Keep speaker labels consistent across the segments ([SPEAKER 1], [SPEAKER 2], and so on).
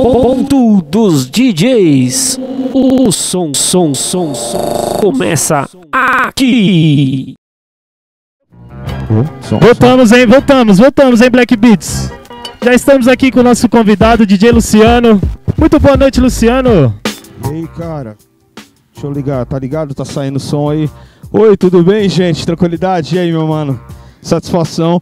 [SPEAKER 1] Ponto dos DJs. O som, som, som, som começa aqui.
[SPEAKER 2] Voltamos, hein? Voltamos, voltamos, hein, Black Beats? Já estamos aqui com o nosso convidado, DJ Luciano. Muito boa noite, Luciano.
[SPEAKER 3] E aí, cara? Deixa eu ligar, tá ligado? Tá saindo som aí. Oi, tudo bem, gente? Tranquilidade? E aí, meu mano? Satisfação.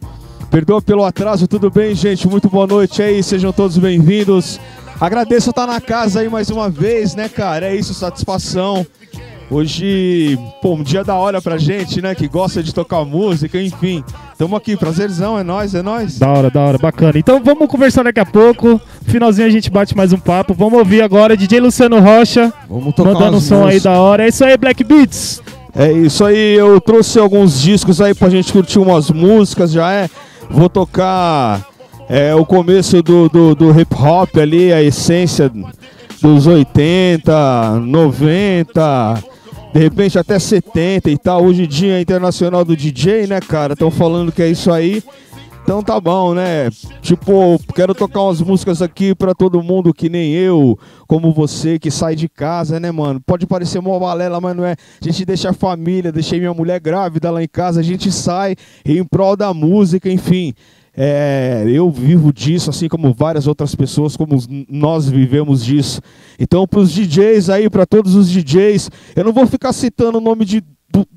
[SPEAKER 3] Perdoa pelo atraso, tudo bem, gente? Muito boa noite aí, sejam todos bem-vindos. Agradeço estar na casa aí mais uma vez, né, cara? É isso, satisfação. Hoje, pô, um dia da hora pra gente, né? Que gosta de tocar música, enfim. Tamo aqui, prazerzão, é nóis, é nóis.
[SPEAKER 2] Da hora, da hora, bacana. Então vamos conversar daqui a pouco. Finalzinho a gente bate mais um papo. Vamos ouvir agora DJ Luciano Rocha.
[SPEAKER 3] Vamos tocar
[SPEAKER 2] Mandando um som aí
[SPEAKER 3] músicas.
[SPEAKER 2] da hora. É isso aí, Black Beats.
[SPEAKER 3] É isso aí, eu trouxe alguns discos aí pra gente curtir umas músicas, já é. Vou tocar é, o começo do, do, do hip hop ali, a essência dos 80, 90, de repente até 70 e tal. Hoje dia internacional do DJ, né, cara? Estão falando que é isso aí. Então tá bom, né? Tipo, quero tocar umas músicas aqui pra todo mundo que nem eu, como você que sai de casa, né, mano? Pode parecer mó balela, mas não é. A gente deixa a família, deixei minha mulher grávida lá em casa, a gente sai em prol da música, enfim. É, eu vivo disso, assim como várias outras pessoas, como nós vivemos disso. Então, para os DJs aí, para todos os DJs, eu não vou ficar citando o nome de,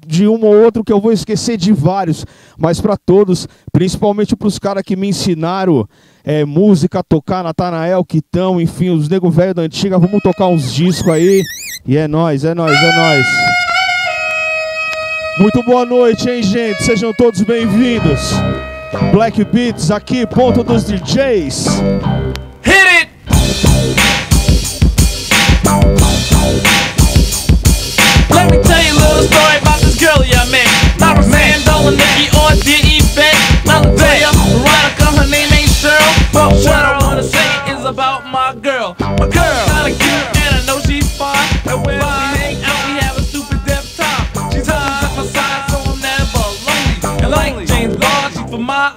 [SPEAKER 3] de um ou outro que eu vou esquecer de vários, mas para todos, principalmente para os caras que me ensinaram é, música, tocar, Natanael, Quitão, enfim, os nego velho da antiga, vamos tocar uns discos aí. E é nóis, é nóis, é nóis. Muito boa noite, hein, gente? Sejam todos bem-vindos. Black Beatz aqui, ponto dos DJs.
[SPEAKER 4] Hit it! Let me tell you a little story about this girl I met. Not Rosanne, Nikki, or D.E. Bet. Not Latveia, Veronica, her name ain't Cheryl. But what I wanna say is about my girl. My girl, kinda cute, and I know she's fine. And when we we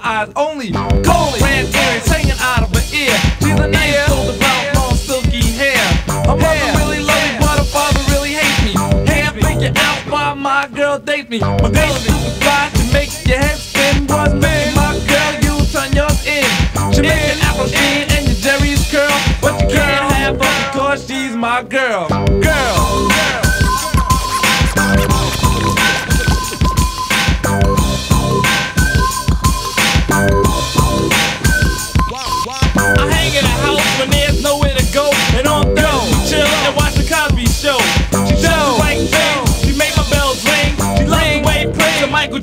[SPEAKER 4] my eyes only. Coley, red earrings hanging out of her ear. She's a nice golden brown, long, silky hair. Her mother really loves me, but her father really hates me. Can't figure out why my girl dates me. My girl is super fly to make your head spin. One man, my girl, you turn yours in. She make your apple skin and your Jerry's curl. But you can't have her because she's my girl. Girl. I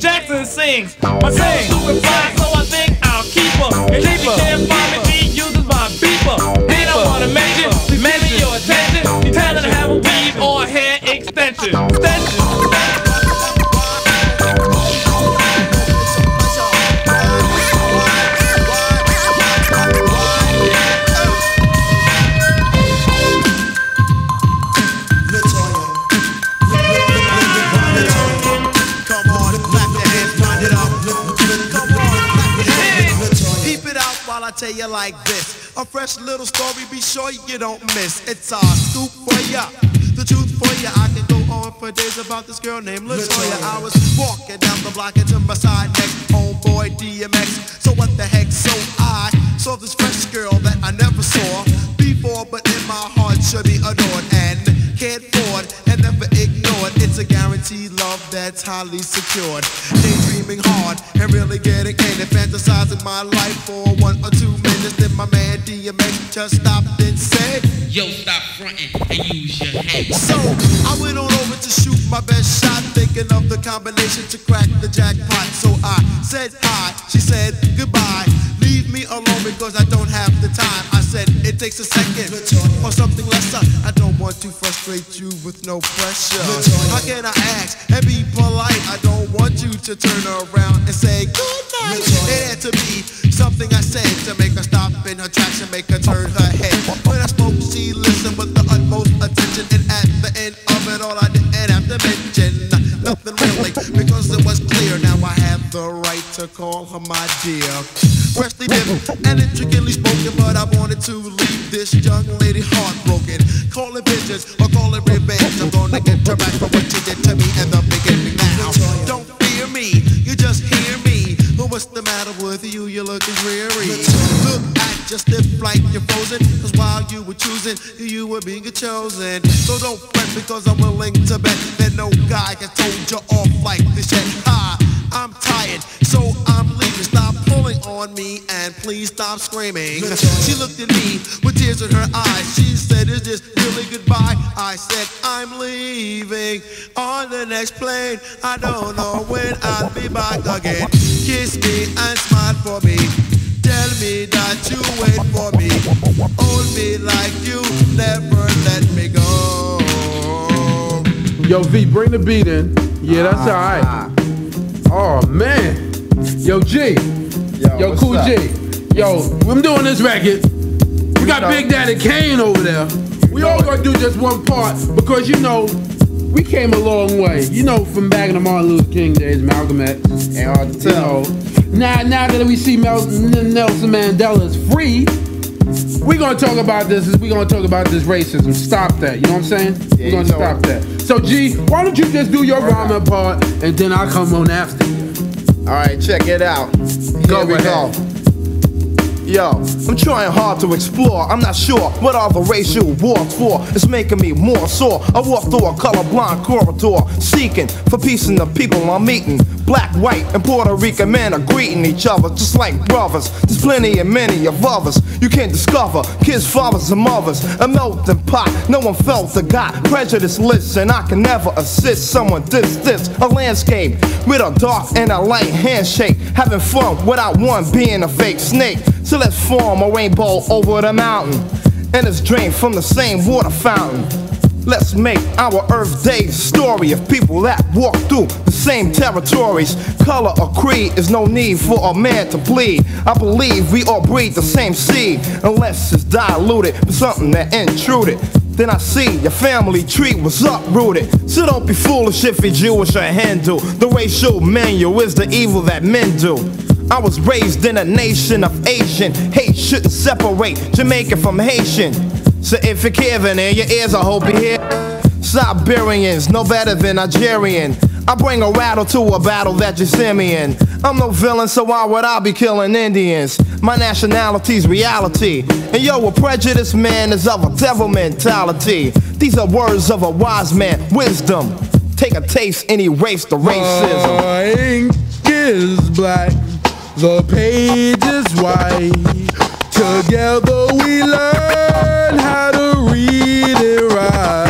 [SPEAKER 4] Jackson sings. My girl's super fly, so I think I'll keep her. And if you can't find me, she uses my beeper. And I wanna mention, please give me your attention. You tell her to have a weave or a hair extension. Extension.
[SPEAKER 5] You like this. A fresh little story, be sure you don't miss. It's a scoop for ya. The truth for ya, I can go on for days about this girl named Latoya. I was walking down the block into my side next homeboy DMX. So what the heck? So I saw this fresh girl that I never saw before, but in my heart should be adored and cared for a guaranteed love that's highly secured. Daydreaming hard and really getting in it, fantasizing my life for one or two minutes. Then my man DMX just stopped and said.
[SPEAKER 6] Yo, stop fronting and use your head.
[SPEAKER 5] So I went on over to shoot my best shot, thinking of the combination to crack the jackpot. So I said hi, she said goodbye. Me alone because I don't have the time. I said it takes a second or something lesser. I don't want to frustrate you with no pressure. How can I ask and be polite? I don't want you to turn around and say good night. It had to be something I said to make her stop in her tracks and make her turn her head. When I spoke, she listened with the utmost attention, and the right to call her my dear. Freshly dipped and intricately spoke broken, but I wanted to leave this young lady heartbroken. Call it vengeance or call it revenge. I'm gonna get her back for what you did to me in the beginning now. Don't fear me, you just hear me. But what's the matter with you? You're looking dreary. Look at you stiff like you're frozen. Cause while you were choosing, you were being chosen. So don't fret because I'm willing to bet that no guy has told you off like this yet. Ha! I'm tired, so I'm leaving. Stop pulling on me and please stop screaming. She looked at me with tears in her eyes. She said, Is this really goodbye? I said, I'm leaving on the next plane. I don't know when I'll be back again. Kiss me and smile for me. Tell me that you wait for me. Hold me like you never let me go.
[SPEAKER 7] Yo, V, bring the beat in. Yeah, that's ah. all right. Oh man. Yo, G. Yo,
[SPEAKER 8] what's
[SPEAKER 7] Cool
[SPEAKER 8] up?
[SPEAKER 7] G. Yo, I'm doing this record. We got Big Daddy Kane over there. We all gonna do just one part because you know we came a long way. You know, from back in the Martin Luther King days, Malcolm X.
[SPEAKER 8] Ain't hard to
[SPEAKER 7] You
[SPEAKER 8] tell.
[SPEAKER 7] know, now now that we see Mel- Nelson Mandela is free, we gonna talk about this. We're gonna talk about this racism. Stop that. You know what I'm saying?
[SPEAKER 8] Yeah,
[SPEAKER 7] we
[SPEAKER 8] you
[SPEAKER 7] gonna
[SPEAKER 8] know
[SPEAKER 7] stop
[SPEAKER 8] it.
[SPEAKER 7] that. So G, why don't you just do your rhyming part and then I'll come on after you.
[SPEAKER 8] All right, check it out.
[SPEAKER 7] Go
[SPEAKER 8] Here we
[SPEAKER 7] ahead.
[SPEAKER 8] go. Yo, I'm trying hard to explore. I'm not sure what all the racial wars for. It's making me more sore. I walk through a colorblind corridor, seeking for peace in the people I'm meeting. Black, white, and Puerto Rican men are greeting each other just like brothers. There's plenty and many of others you can't discover. Kids, fathers, and mothers, a melting pot. No one felt the got prejudice listen. I can never assist someone this this a landscape with a dark and a light handshake. Having fun without one being a fake snake. Let's form a rainbow over the mountain and it's drained from the same water fountain. Let's make our Earth Day story of people that walk through the same territories. Color or creed is no need for a man to bleed. I believe we all breathe the same seed, unless it's diluted with something that intruded. Then I see your family tree was uprooted. So don't be foolish if you're Jewish or Hindu. The racial menu is the evil that men do. I was raised in a nation of Asian. Hate shouldn't separate Jamaican from Haitian. So if you're Kevin in your ears, I hope you hear. Siberians, no better than Nigerian. I bring a rattle to a battle that you see me in. I'm no villain, so why would I be killing Indians? My nationality's reality. And yo, a prejudiced man is of a devil mentality. These are words of a wise man, wisdom. Take a taste and erase the racism.
[SPEAKER 7] The ink is black, the page is white. Together we learn how to read and write.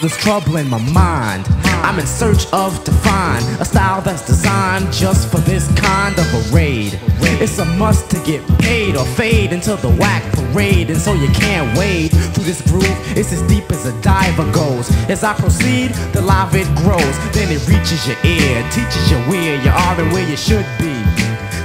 [SPEAKER 9] But something's troubling my mind. I'm in search of to find a style that's designed just for this kind of a raid. It's a must to get paid or fade into the whack parade, and so you can't wade through this groove. It's as deep as a diver goes. As I proceed, the live it grows, then it reaches your ear, teaches you where you are and where you should be.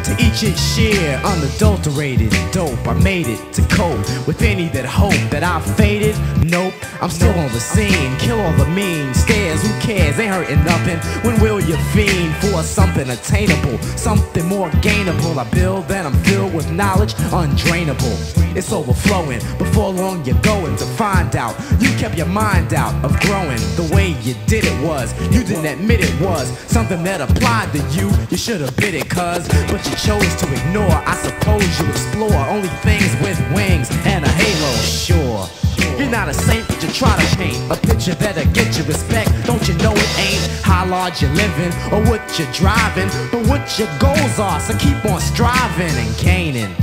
[SPEAKER 9] To each its share, unadulterated dope. I made it to cope with any that hope that I faded. Nope, I'm still on the scene. Kill all the mean stares. Who cares? Ain't hurting nothing. When will you fiend for something attainable, something more gainable? I build and I'm filled with knowledge, undrainable. It's overflowing. Before long, you're going to find out. You kept your mind out of growing. The way you did it was, you didn't admit it was something that applied to you. You should have bit it, cuz, but you chose to ignore. I suppose you explore only things with wings and a halo. Sure. You're not a saint, but you try to paint a picture that'll get you respect. Don't you know it ain't how large you're living or what you're driving, but what your goals are. So keep on striving and gaining,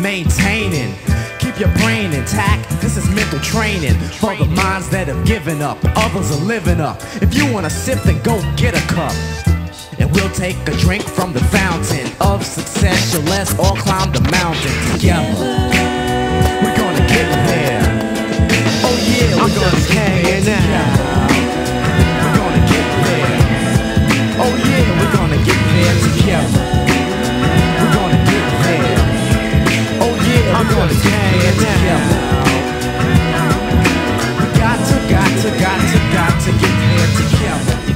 [SPEAKER 9] maintaining. Keep your brain intact. This is mental training for the minds that have given up. Others are living up. If you wanna sip, then go get a cup. And we'll take a drink from the fountain of success. So let's all climb the mountain together. Yeah, we're
[SPEAKER 10] I'm
[SPEAKER 9] gonna
[SPEAKER 10] just hanging out.
[SPEAKER 9] We're gonna get there. Oh yeah, we're gonna get there together. We're gonna get there. Oh yeah,
[SPEAKER 10] I'm
[SPEAKER 9] gonna
[SPEAKER 10] hanging
[SPEAKER 9] together. We got to, got to, got to, got to get there together.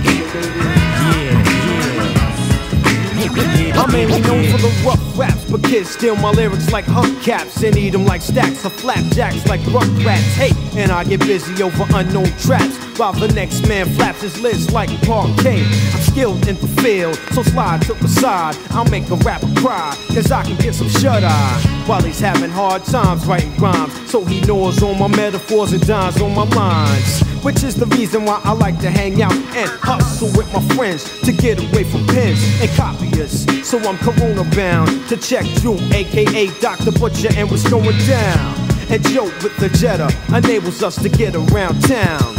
[SPEAKER 10] I'm mainly known for the rough raps, but kids steal my lyrics like hubcaps and eat them like stacks of flapjacks like rugrats. Hey, and I get busy over unknown traps while the next man flaps his lids like parquet. I'm skilled in the field, so slide to the side. I'll make a rapper cry, cause I can get some shut eye while he's having hard times writing rhymes. So he gnaws on my metaphors and dines on my lines. Which is the reason why I like to hang out and hustle with my friends to get away from pens and copyists. So I'm corona bound to check Drew, aka Dr. Butcher, and what's going down. And Joe with the Jetta enables us to get around town.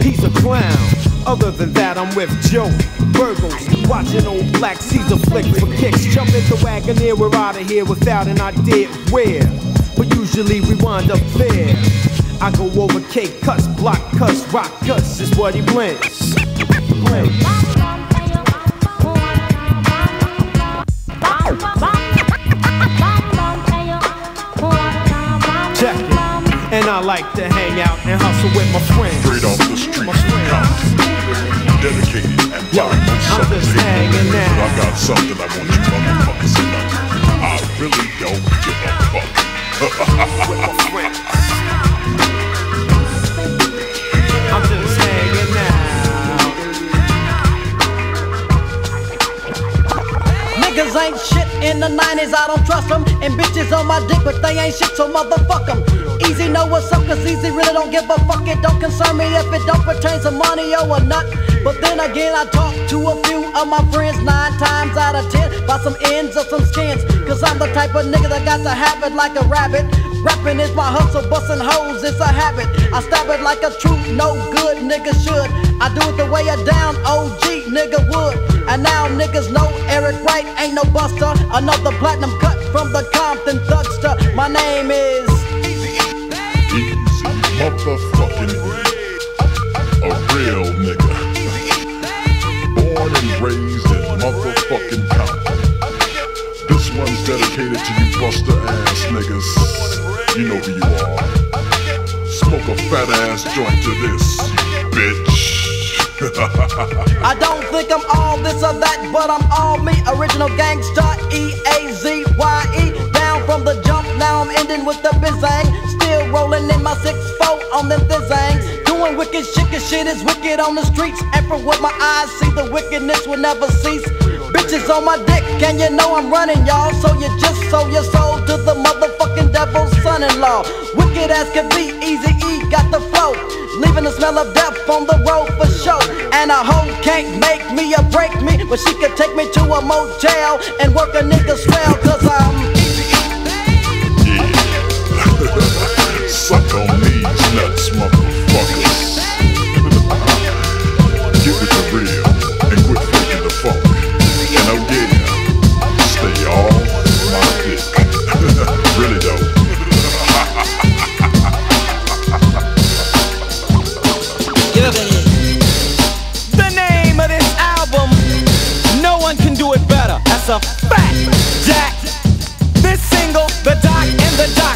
[SPEAKER 10] He's a clown. Other than that, I'm with Joe Burgos, watching old Black Caesar flick for kicks. Jump in the Wagoneer, we're out of here without an idea where. But usually we wind up there. I go over cake cuts, block cuts, rock cuts is what he blends. Blends. Check it. And I like to hang out and hustle with my friends.
[SPEAKER 11] Straight off the streets
[SPEAKER 10] My
[SPEAKER 11] of Dedicated and
[SPEAKER 10] Yo, I'm just hanging
[SPEAKER 11] But I got something I want you motherfuckers to know. I really don't give a fuck.
[SPEAKER 12] in the 90s, I don't trust them. And bitches on my dick, but they ain't shit, so motherfuck them. Eazy know what's up, cause Eazy really don't give a fuck. It don't concern me if it don't pertain to money or not. But then again, I talk to a few of my friends nine times out of ten about some ends or some skins. Cause I'm the type of nigga that got to have it like a rabbit. Rapping is my hustle, busting hoes, it's a habit. I stab it like a true, no good nigga should. I do it the way a down OG nigga would. And now niggas know Eric Wright ain't no buster. Another platinum cut from the Compton thugster. My name is.
[SPEAKER 11] Eazy motherfucking a real nigga. Born and raised in motherfucking Compton. This one's dedicated to you buster ass niggas. You know who you are. Smoke a fat ass joint to this, bitch.
[SPEAKER 12] I don't think I'm all this or that, but I'm all me. Original gangsta, E A Z Y E. Down from the jump, now I'm ending with the bizang. Still rolling in my 6-4 on them thizangs. Doing wicked shit, 'cause shit is wicked on the streets. And from what my eyes see, the wickedness will never cease. Bitches on my dick, and you know I'm running, y'all. So you just sold your soul to the motherfucking devil's son-in-law. Wicked as can be, easy E got the flow. Leaving the smell of death on the road for sure. And a hoe can't make me or break me, but she could take me to a motel and work a nigga swell, cause I'm
[SPEAKER 11] Yeah. Suck on these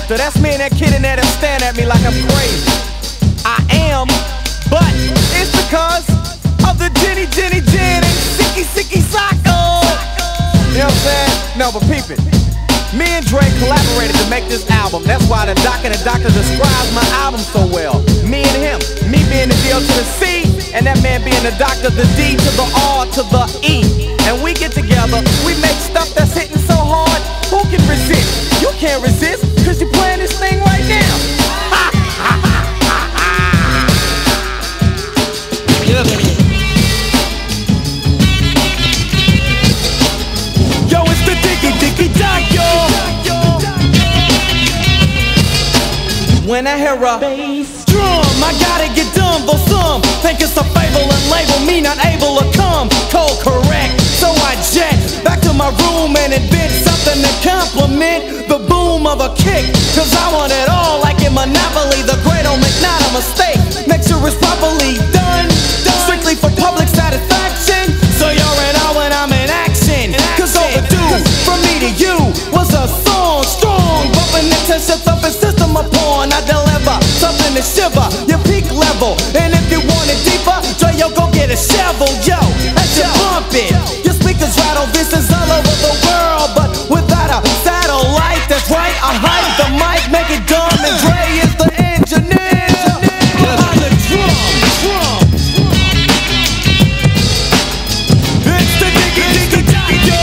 [SPEAKER 13] Doctor, that's me and that kid in there that stand at me like I'm crazy. I am, but it's because of the Jenny Jenny Jen and Sicky Sicky Socko. You know what I'm saying? No, but peep it. Me and Dre collaborated to make this album. That's why the Doc and the Doctor describes my album so well. Me and him, me being the deal to the C, And that man being the doctor, the D to the R to the E. And we get together, we make stuff that's hitting so hard. Who can resist? You can't resist, cause you're playing this thing right now. Yo, it's the Diggy Diggy Doc, yo. When I hear a Though some think it's a fable and label me not able to come. Cold correct, so I jet back to my room and invent something to complement the boom of a kick. Cause I want it all like in Monopoly. The great make not a mistake. Make sure it's properly done. done. Strictly for public satisfaction. So you're in awe when I'm in action. Cause overdue from me to you was a song strong. Bumping shit up and system upon. I deliver something to shiver your peak level. And if you want it deeper, Dre, yo, go get a shovel, yo. That's your bump it. Your speakers rattle business all over the world. But without a satellite, that's right. I hype the mic, make it dumb. And Dre is the engineer. Behind the drum. It's the diggy diggy diggy.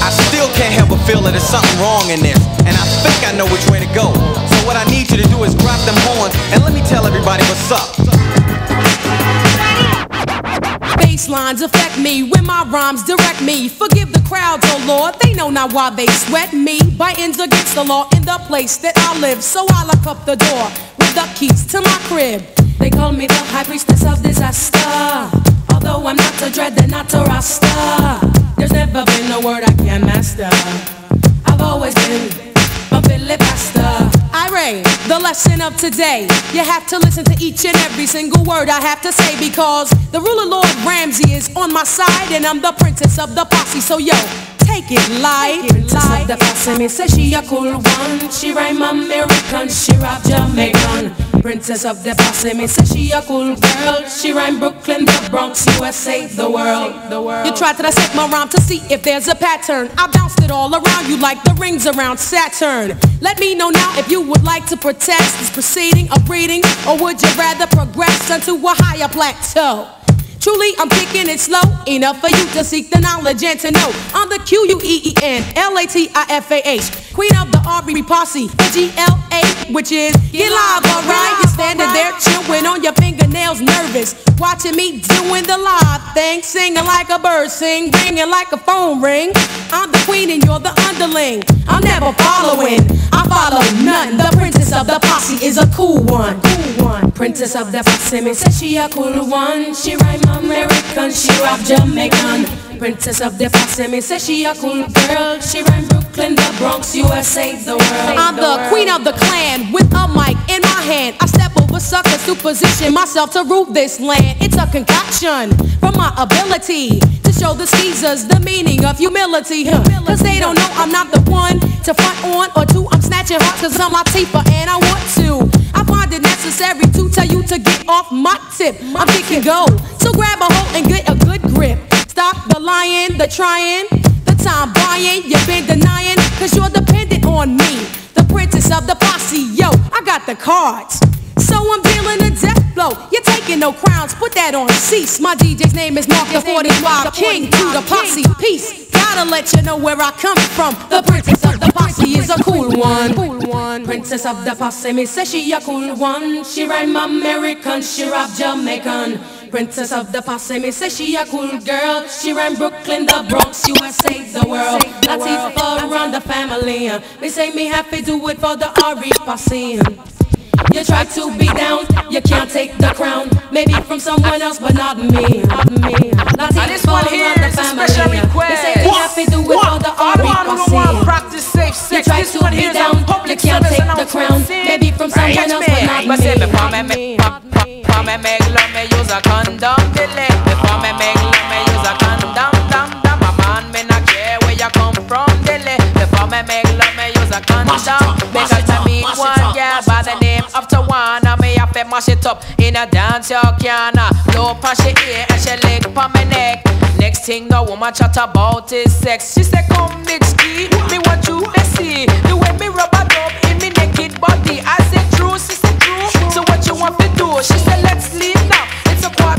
[SPEAKER 13] I still can't help but feel that there's something wrong in this, think I know which way to go. So what I need you to do is drop them horns and let me tell everybody what's up.
[SPEAKER 14] Bass lines affect me when my rhymes direct me. Forgive the crowds, oh Lord, they know not why they sweat me. Biting's against the law in the place that I live, so I lock up the door with the keys to my crib. They call me the high priestess of disaster. Although I'm not a dread, they're not a rasta. There's never been a word I can't master. I've always been a filibuster. I reign the lesson of today. You have to listen to each and every single word I have to say because the ruler Lord Ramsey is on my side and I'm the princess of the posse. So yo, take it light. Princess of the posse, me say she a cool one. She rhyme American, she rap Jamaican. Princess of the posse, me say she a cool girl. She rhyme Brooklyn, the Bronx, USA, the world. The world. You try to dissect my rhyme to see if there's a pattern. I bounced it all around you like the rings around Saturn. Let me know now if you would like to protest this proceeding of reading, or would you rather progress onto a higher plateau? Truly, I'm kicking it slow, enough for you to seek the knowledge and to know. I'm the Q-U-E-E-N, L-A-T-I-F-A-H, queen of the R.B. posse, G-L-A, which is get live, alright? You're standing there chewing on your fingernails, nervous, watching me doing the live thing, singing like a bird sing, ringing like a phone ring. I'm the queen and you're the underling. I'm never following, I follow none. The princess of the posse is a cool one. Cool one. Princess of the posse, me say she a cool one. She rhyme American, she rap Jamaican. Princess of the posse, me say she a cool girl. She rhyme Brooklyn, the Bronx, USA, the world. I'm the queen of the clan with a mic in my hand. I step over suckers to position myself to rule this land. It's a concoction from my ability to show the Caesars the meaning of humility. Cause they don't know I'm not the one to front on or two. I'm snatching hearts cause I'm Latifah and I want to. I find it necessary to tell you to get off my tip. I'm kicking go. So grab a hold and get a good grip. Stop the lying, the trying, the time buying. You've been denying cause you're dependent on me. The princess of the posse, yo, I got the cards. So I'm dealing a death blow. You're taking no crowns, put that on cease. My DJ's name is Mark the 45 King to the posse. Peace. Gotta let you know where I come from. The princess of the posse is a cool one. Cool one. Princess of the posse, me say she a cool one. She rhyme American, she rap Jamaican. Princess of the posse, me say she a cool girl. She ran Brooklyn, the Bronx, USA, the world. Latifah around the family. Uh. Me say me happy do it for the RE posse. You try to be down, you can't take the crown. Maybe from someone else, but not me. Not me. Latifah
[SPEAKER 13] this one here is a
[SPEAKER 14] family.
[SPEAKER 13] special request.
[SPEAKER 14] Me say me happy do it for the RE
[SPEAKER 13] Everyone who want
[SPEAKER 14] posse.
[SPEAKER 13] practice safe
[SPEAKER 14] You try
[SPEAKER 13] This
[SPEAKER 14] to
[SPEAKER 13] one
[SPEAKER 14] be
[SPEAKER 13] here
[SPEAKER 14] down, you can't take the crown. Maybe from someone else, but not
[SPEAKER 13] But say before me
[SPEAKER 14] me.
[SPEAKER 13] make before me love me use a condom delay. Before me make love me use a condom dum dum. A man me not care where you come from delay. Before me make love me use a condom because I meet one girl by the name of Tawana. Me have to mash it up in a dance you can. Blow pon she ear and she lick pon me neck. Next thing the woman chat about is sex. She say come big ski, me want you to see the way me rub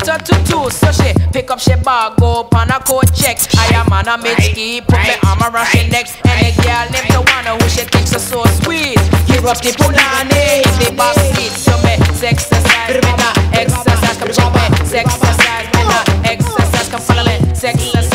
[SPEAKER 15] quarter to two. So she pick up she bag, go on a coat check. I am on a midski, put me arm around she neck. And the girl named the one who she thinks is so sweet. Give up the punani in the back seat. So me exercise, me not exercise. Come show me exercise, me exercise. Come follow me, exercise,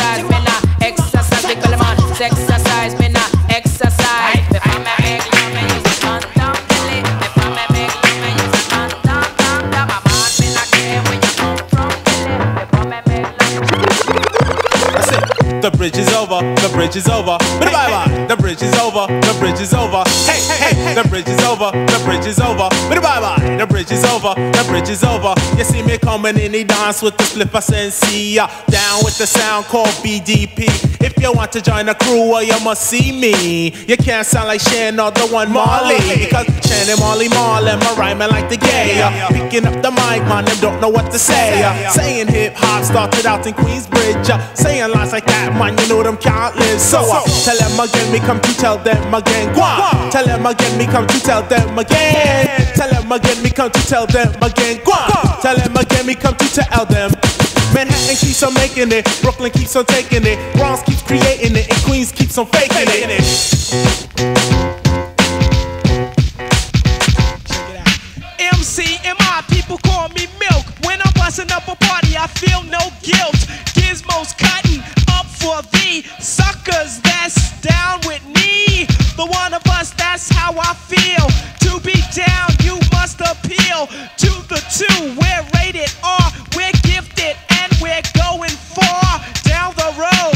[SPEAKER 16] bridge is over. The bridge is over. Bye bye. Bridge is over. The bridge is over. Hey, hey, hey. The bridge is over. The bridge is over. Bye bye. The bridge is over. The bridge is over. You see me coming in the dance with the flipper. Uh, down with the sound called BDP. If you want to join the crew, well, you must see me. You can't sound like Shan or the one Marley. Because Shan and Marley Marley, my rhyming like the gay. Picking up the mic, man, them don't know what to say. Saying hip hop started out in Queensbridge. Saying lines like that, man, you know them can't live. So uh, tell them again, me come to tell them again. Go. Tell them again, me come to tell them again. Tell them again, me come to tell them again. Go. Tell them again, me come to tell them. Manhattan keeps on making it, Brooklyn keeps on taking it, Bronx keeps creating it, and Queens keeps on faking it.
[SPEAKER 17] MC and my people call me Milk. When I'm busting up a party, I feel no guilt. Gizmos cutting up for the suckers that's down with me. The one of us, that's how I feel. To be down, you must appeal to the two. We're rated R, we're gifted, and we're going far down the road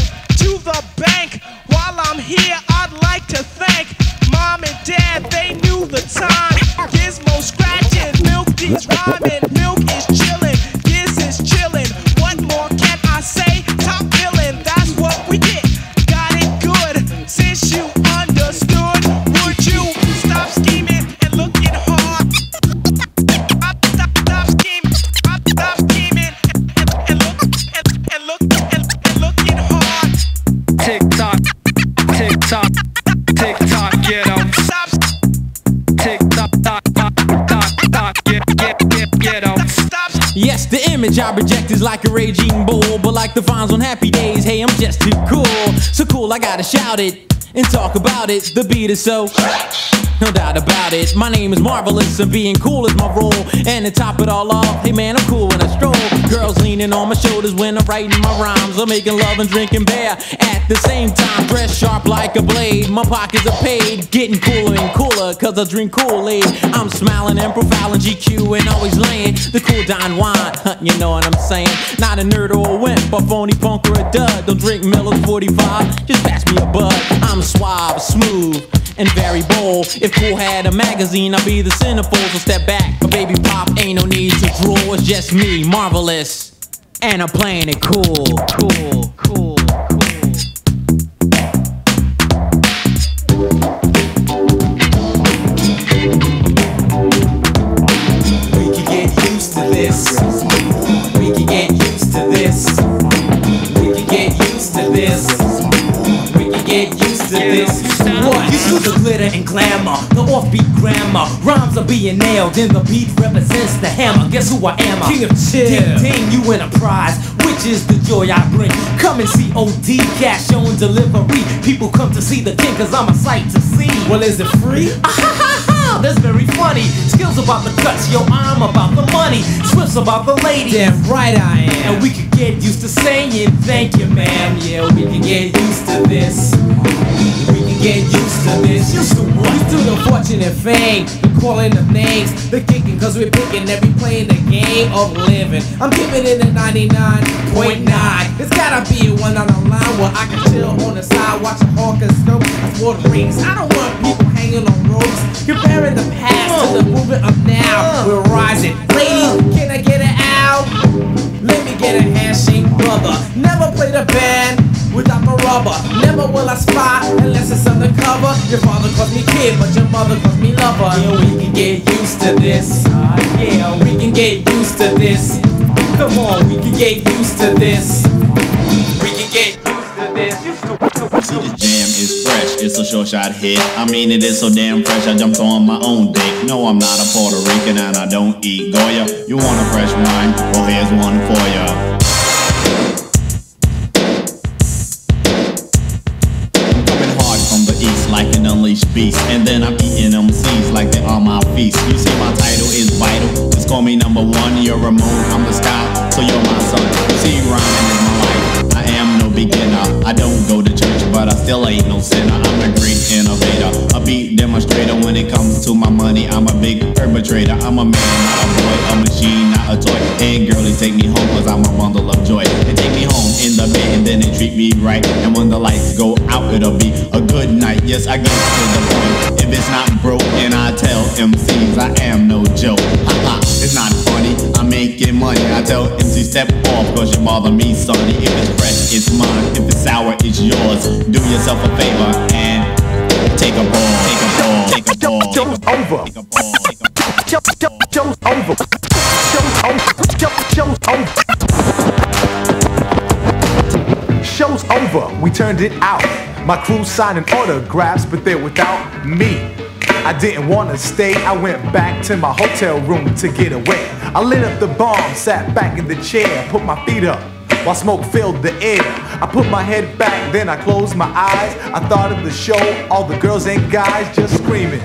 [SPEAKER 18] a raging bull, but like the Fonz on happy days, hey, I'm just too cool. So cool, I gotta shout it and talk about it. The beat is so. No doubt about it. My name is Marvelous, and being cool is my role. And to top it all off, hey man, I'm cool when I stroll. Girls leaning on my shoulders when I'm writing my rhymes. I'm making love and drinking beer at the same time. Dressed sharp like a blade. My pockets are paid. Getting cooler and cooler, cause I drink Kool-Aid. I'm smiling and profiling GQ and always laying the cool Don wine. you know what I'm saying? Not a nerd or a wimp, a phony punk or a dud. Don't drink Miller's 45, just pass me a bud. I'm suave, smooth, and very bold. If cool had a magazine, I'd be the centerfold. So step back, but baby pop, ain't no need to drool. It's just me, marvelous, and I'm playing it cool, cool, cool.
[SPEAKER 19] We the glitter and glamour, the offbeat grammar. Rhymes are being nailed, and the beat represents the hammer. Guess who I am? King of chill. Ding ding, you win a prize, which is the joy I bring. Come and see OD, cash on delivery. People come to see the king, cause I'm a sight to see. Well, is it free? That's very funny. Skills about the cuts, yo, I'm about the money. Swift's about the lady. Damn right I am. And we could get used to saying thank you, ma'am. Yeah, we can get used to this. Get used to this. Used to what? Used to the fortune and fame. The calling of names. The kicking, cause we're picking every play in the game of living. I'm giving it a 99.9. It's gotta be one on the line where I can chill on the side, watch a hawker scope. That's what it rings. I don't want people hanging on ropes. Comparing the past to the movement of now. We're rising. Ladies, can I Let me get a handshake, brother. Never played a band without the rubber. Never will I spy unless it's undercover. Your father calls me kid, but your mother calls me lover. Yeah, we can get used to this. Uh, yeah, we can get used to this. Come on, we can get used to this. We can get
[SPEAKER 20] The jam is fresh. it's a short shot hit. I mean, it is so damn fresh, I jumped on my own dick. No, I'm not a Puerto Rican and I don't eat Goya. You want a fresh wine? Well, here's one for ya. Coming hard from the east like an unleashed beast. And then I'm eating them seeds like they are my feast. You see, my title is vital. Just call me number one. You're a moon, I'm the sky, so you're my sun. Sinner. I'm a great innovator, a beat demonstrator. When it comes to my money, I'm a big perpetrator. I'm a man, not a boy, a machine, not a toy. Hey, girlie, take me home, cause I'm a bundle of joy. And take me home in the bed, and then they treat me right. And when the lights go out, it'll be a good night. Yes, I get to the point. If it's not broke, and I tell MCs I am no joke. Ha ha, it's not funny. I'm making money. I tell MC step off, cause you bother me, sonny. If it's fresh, it's mine. If it's sour, it's yours. Do yourself a favor and take a ball. Take a ball. Take a ball.
[SPEAKER 21] Show's over. Show, show, show's over. Show's over. Show, show's over. Show's over. We turned it out. My crew signing autographs, but they're without me. I didn't want to stay. I went back to my hotel room to get away. I lit up the bomb, sat back in the chair, put my feet up while smoke filled the air. I put my head back, then I closed my eyes. I thought of the show, all the girls and guys just screaming.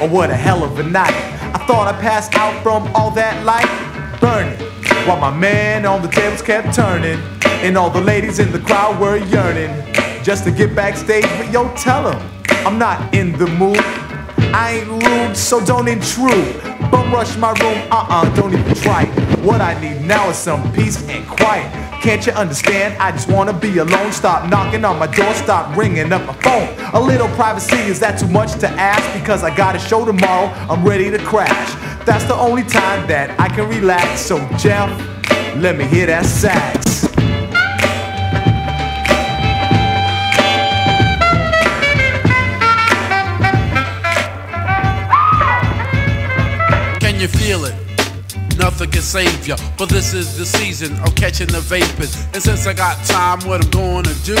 [SPEAKER 21] Oh, what a hell of a night. Thought I passed out from all that light burning. While my man on the tables kept turning. And all the ladies in the crowd were yearning. Just to get backstage, but yo, tell them I'm not in the mood. I ain't rude, so don't intrude. Bum rush my room, uh-uh, don't even try. What I need now is some peace and quiet. Can't you understand? I just wanna be alone. Stop knocking on my door, stop ringing up my phone. A little privacy, is that too much to ask? Because I got a show tomorrow, I'm ready to crash. That's the only time that I can relax. So, Jeff, let me hear that sax.
[SPEAKER 6] Can you feel it? Nothing can save ya, but this is the season of catching the vapors. And since I got time, what I'm gonna do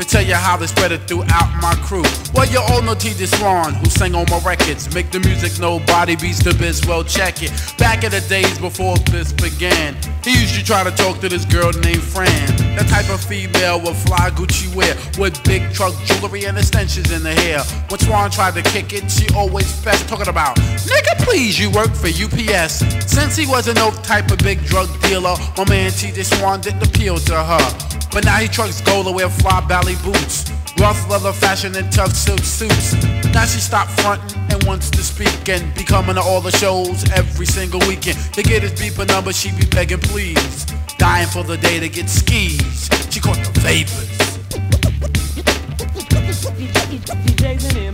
[SPEAKER 6] to tell you how they spread it throughout my crew. Well, you all know T.J. Swan, who sang on my records. Make the music nobody beats the biz, well, check it. Back in the days before this began, he used to try to talk to this girl named Fran. The type of female with fly Gucci wear, with big truck jewelry and extensions in the hair. When Swan tried to kick it, she always fessed, talking about, nigga, please, you work for UPS. Since he wasn't no type of big drug dealer, my man T.J. Swan didn't appeal to her. But now he trucks gold to wear fly belly boots. Rough leather fashion and tough silk suits. Now she stopped fronting and wants to speak and be coming to all the shows every single weekend. To get his beeper number, she be begging please. Dying for the day to get skis. She caught the vapors.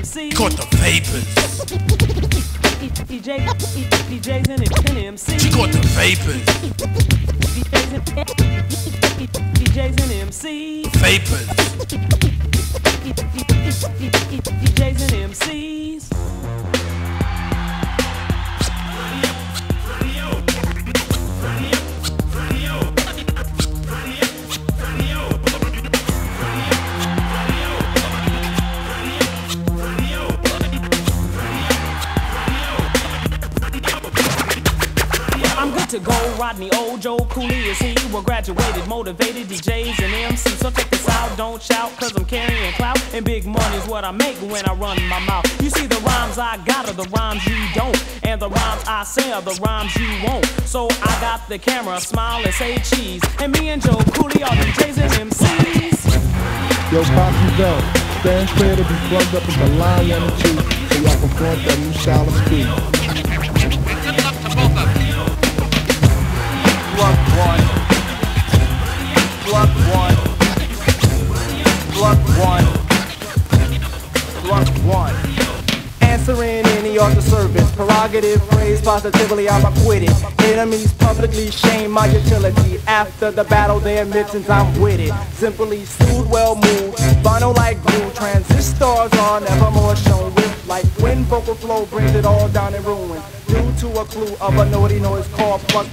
[SPEAKER 22] DJs.
[SPEAKER 6] Caught the vapors. She caught the vapors.
[SPEAKER 22] DJs and MCs.
[SPEAKER 6] Vapors.
[SPEAKER 22] DJs and MCs. To go. Rodney O, Joe Cooley is he. We're graduated, motivated DJs and MCs. So check this out, don't shout, cause I'm carrying clout. And big money's what I make when I run my mouth. You see, the rhymes I got are the rhymes you don't. And the rhymes I say are the rhymes you won't. So I got the camera, smile and say cheese. And me and Joe Cooley are DJs and MCs.
[SPEAKER 23] Yo, Posse Bell, stand clear to be plugged up in the line one and two, so y'all can front that new of speed.
[SPEAKER 24] One. One. Plug one. Plug one. Answering any other service, prerogative, praise positively, I'm acquitted. Enemies publicly shame my utility. After the battle, they admit since I'm with it. Simply sued, well moved, vinyl like glue. Transistors are never more shown with like wind, vocal flow brings it all down in ruin. Due to a clue of a naughty noise called plug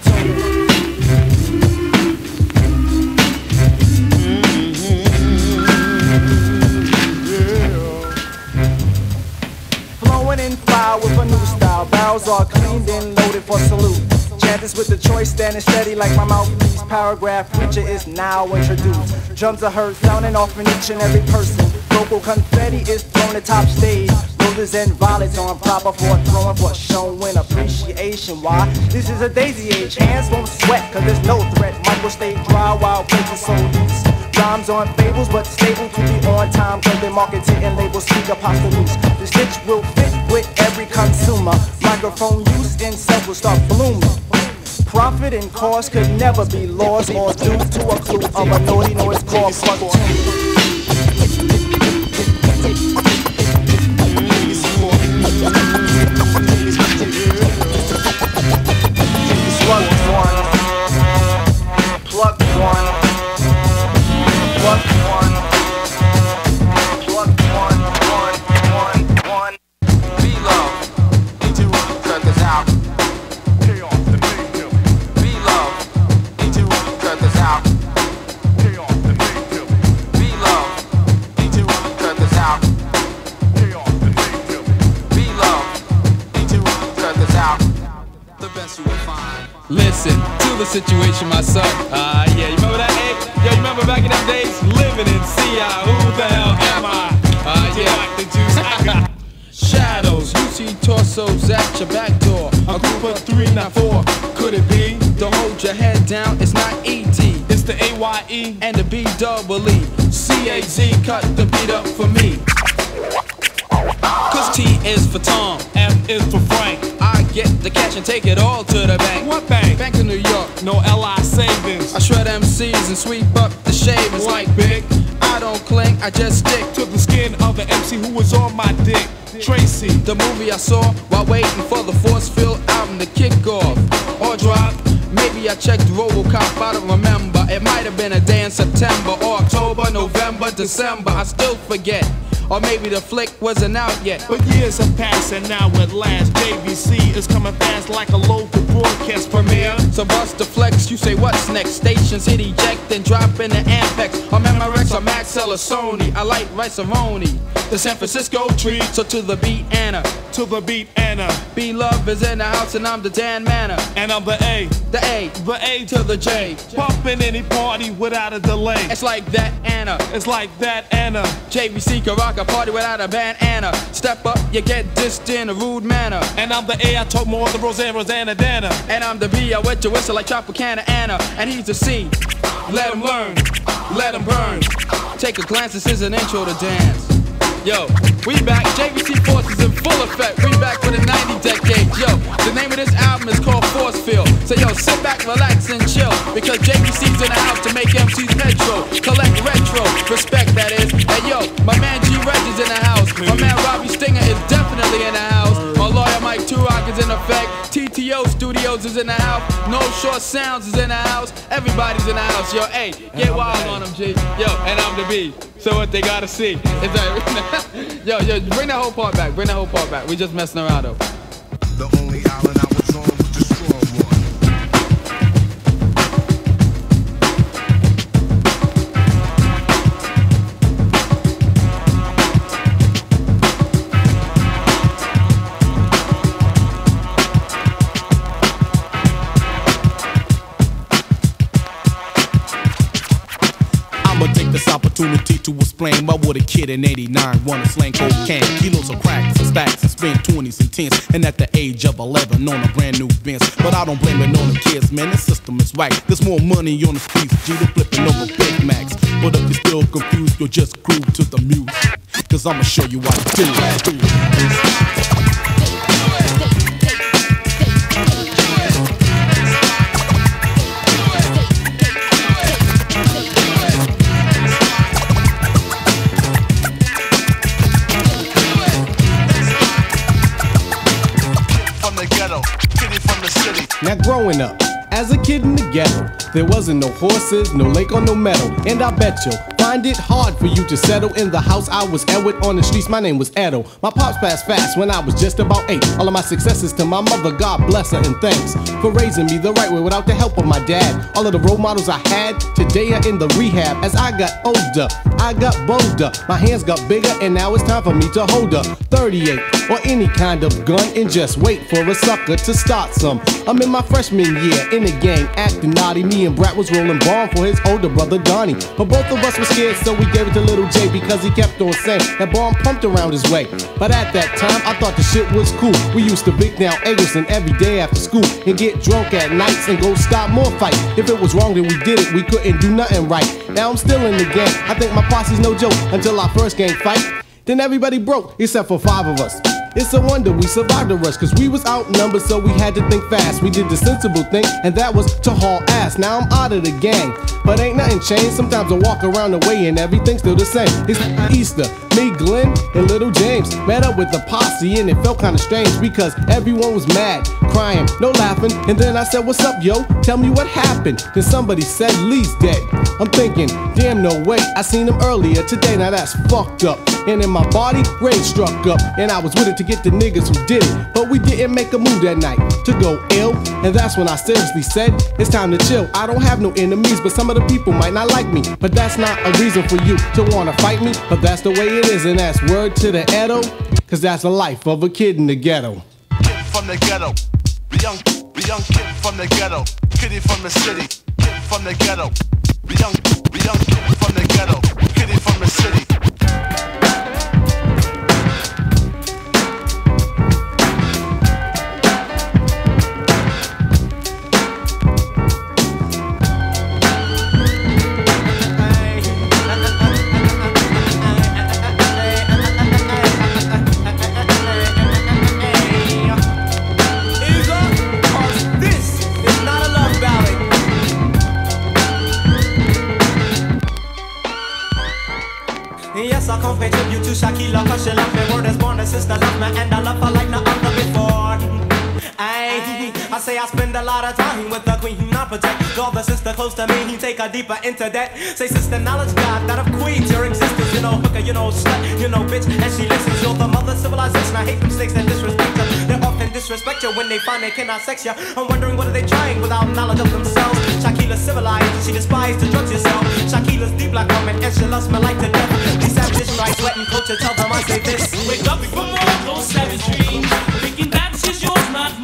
[SPEAKER 24] out with a new style. Barrels all cleaned and loaded for salute. Chant this with the choice, standing steady like my mouthpiece. Paragraph preacher is now introduced. Drums are heard sounding off in each and every person. Local confetti is thrown to top stage. Roses and violets on proper for throwing for showing appreciation. Why? This is a daisy age. Hands won't sweat, cause there's no threat. Michael will stay dry while paper so loose. Rhymes on fables, but stable to be on time, cause their marketing and labels speak apostles. The stitch will fit with every consumer. Microphone use in self will start blooming. Profit and cost could never be lost or due to a clue of a naughty noise called plug two. Plug
[SPEAKER 25] situation, my son. Ah, yeah, you remember that, eh? Yo, you remember back in them days? Living in CI, who the hell am I? Ah, yeah. the juice, I got Shadows, you see torsos at your back door. A group of three, not four. Could it be? Don't hold your head down, it's not ET. It's the AYE and the B double E. CAZ, cut the beat up for me. Cause T is for Tom, F is for Frank. Get the cash and take it all to the bank. What bank? Bank of New York. No LI savings. I shred MCs and sweep up the shavings like big. I don't cling, I just stick to the skin of the MC who was on my dick. Tracy, the movie I saw while waiting for the Force Field album to kick off or drop. Maybe I checked Robocop, I don't remember. It might have been a day in September or October, November, December. I still forget. Or maybe the flick wasn't out yet.
[SPEAKER 16] But years have passed and now at last JVC is coming fast like a local broadcast premiere.
[SPEAKER 25] So bust the flex, you say what's next? Stations hit eject and drop in the Ampex. Or Memorex or Maxell or Sony. I like Rice-A-Roni. The San Francisco treat. So to the beat Anna.
[SPEAKER 16] To the beat Anna.
[SPEAKER 25] B Love is in the house and I'm the Dan Manna.
[SPEAKER 16] And I'm the A.
[SPEAKER 25] The A.
[SPEAKER 16] The A
[SPEAKER 25] to the J.
[SPEAKER 16] Pumping any party without a delay.
[SPEAKER 25] It's like that Anna.
[SPEAKER 16] It's like that Anna.
[SPEAKER 25] JVC can rock a party without a bandana. Step up, you get dissed in a rude manner.
[SPEAKER 16] And I'm the A, I talk more than Roseanne, Rosanna, Dana.
[SPEAKER 25] And I'm the B, I wet your whistle like Tropicana Anna. And he's the C. Let him learn, let him burn. Take a glance, this is an intro to dance. Yo, we back, JVC Force is in full effect. We back for the 90 decade. Yo, the name of this album is called Force Field. So yo, sit back, relax, and chill. Because JVC's in the house to make MCs metro. Collect retro, respect that is. Hey yo, my man G Reg is in the house. My man Robbie Stinger is definitely in the house. My lawyer Mike Turok is in effect. TTO Studios is in the house. No Short Sounds is in the house. Everybody's in the house. Yo, hey, get wild on them, G. Yo, and I'm the B. So what they gotta see is that, yo, yo, bring that whole part back. Bring that whole part back. We just messing around though.
[SPEAKER 5] The only island I
[SPEAKER 10] this opportunity to explain why would a kid in 89 wanna slang cocaine, kilos of crack, stacks and spend 20s and 10s, and at the age of 11 on a brand new Benz. But I don't blame it on the kids, man. The system is whack. There's more money on the streets, G than flipping over Big Macs. But if you're still confused, you'll just groove to the music. Cause I'ma show you what to do.
[SPEAKER 26] Now growing up, as a kid in the ghetto, there wasn't no horses, no lake or no meadow. And I bet you'll find it hard for you to settle in the house I was at with on the streets. My name was Edo. My pops passed fast when I was just about eight. All of my successes to my mother, God bless her, and thanks for raising me the right way without the help of my dad. All of the role models I had today are in the rehab. As I got older, I got bolder. My hands got bigger, and now it's time for me to hold a 38 or any kind of gun and just wait for a sucker to start some. I'm in my freshman year in the gang, acting naughty. Me and Brat was rolling bomb for his older brother Donnie. But both of us were scared, so we gave it to little J because he kept on saying that bomb pumped around his way. But at that time, I thought the shit was cool. We used to beat down Eggleston every day after school and get drunk at nights and go stop more fights. If it was wrong, then we did it. We couldn't do nothing right. Now I'm still in the game. I think my posse's no joke until our first gang fight. Then everybody broke except for five of us. It's a wonder we survived the rush, cause we was outnumbered, so we had to think fast. We did the sensible thing, and that was to haul ass. Now I'm out of the gang, but ain't nothing changed. Sometimes I walk around the way and everything's still the same. It's Easter, me, Glenn, and little James met up with the posse, and it felt kinda strange because everyone was mad, crying, no laughing. And then I said, What's up, yo? Tell me what happened. Then somebody said, Lee's dead. I'm thinking, damn, no way. I seen him earlier today, now that's fucked up. And in my body, rage struck up, and I was with it to get the niggas who did it. But we didn't make a move that night to go ill, and that's when I seriously said, It's time to chill. I don't have no enemies, but some of the people might not like me. But that's not a reason for you to wanna fight me, but that's the way it is, and that's word to the Edo, cause that's the life of a kid in the ghetto.
[SPEAKER 5] Kid from the ghetto. Young, young kid from the ghetto. Kitty from the city. Kid from the ghetto. Young, young kid from the ghetto. Kitty from the city.
[SPEAKER 13] Protect all the sister close to me. He Take her deeper into that. Say sister knowledge God that of queens. Your existence, you know hooker, you know slut You know bitch, and she listens. You're the mother civilization. I hate them snakes that disrespect her They often disrespect you when they find they cannot sex you I'm wondering what are they trying without knowledge of themselves? Shakila civilized, she despised the drugs herself. Shakila's deep black woman. And she loves me like to death. These savages strike, sweating culture, tell them I say this.
[SPEAKER 22] Wake up all those savage dreams, thinking that she's yours, not mine.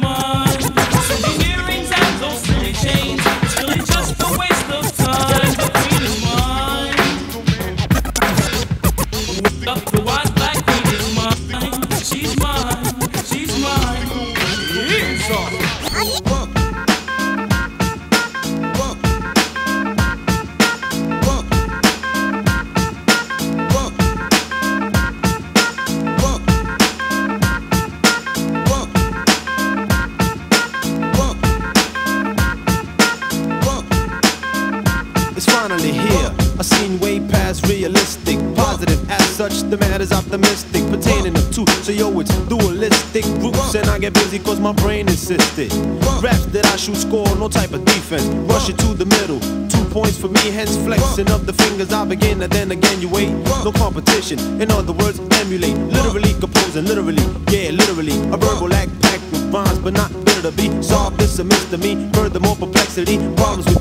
[SPEAKER 8] My brain insisted. Raps that I shoot score, no type of defense. Rush it to the middle. Two points for me, hence flexing of the fingers. I begin, and then again you wait. No competition. In other words, emulate. Literally composing, literally, yeah, literally. A verbal act packed with rhymes, but not bitter to be. Solve this a misdemeanor. Furthermore, perplexity. Problems with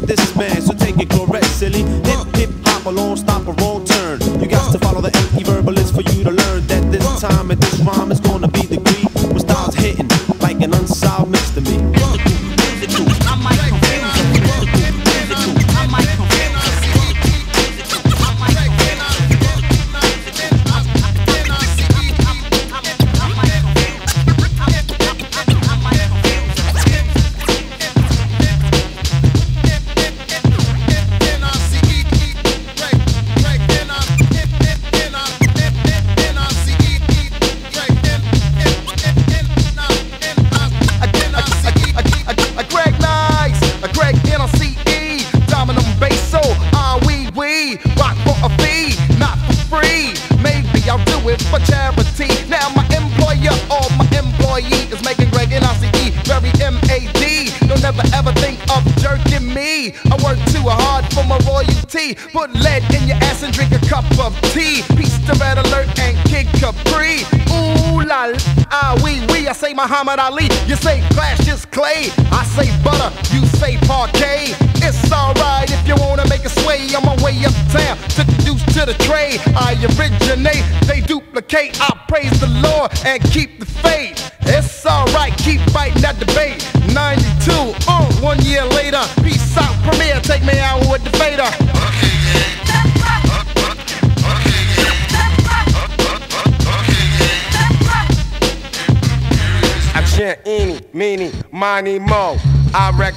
[SPEAKER 27] Muhammad Ali, you say glass just clay. I say butter, you say parquet. It's alright if you wanna make a sway on my way uptown. Took the to the trade. I originate, they duplicate. I praise the Lord and keep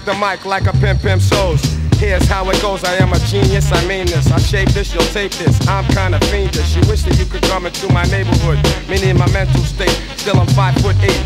[SPEAKER 27] The mic like a pimp pimp shows. Here's how it goes, I am a genius, I mean this. I shape this, you'll tape this. I'm kinda fiendish. You wish that you could come into my neighborhood. Meaning my mental state, still I'm five foot eight.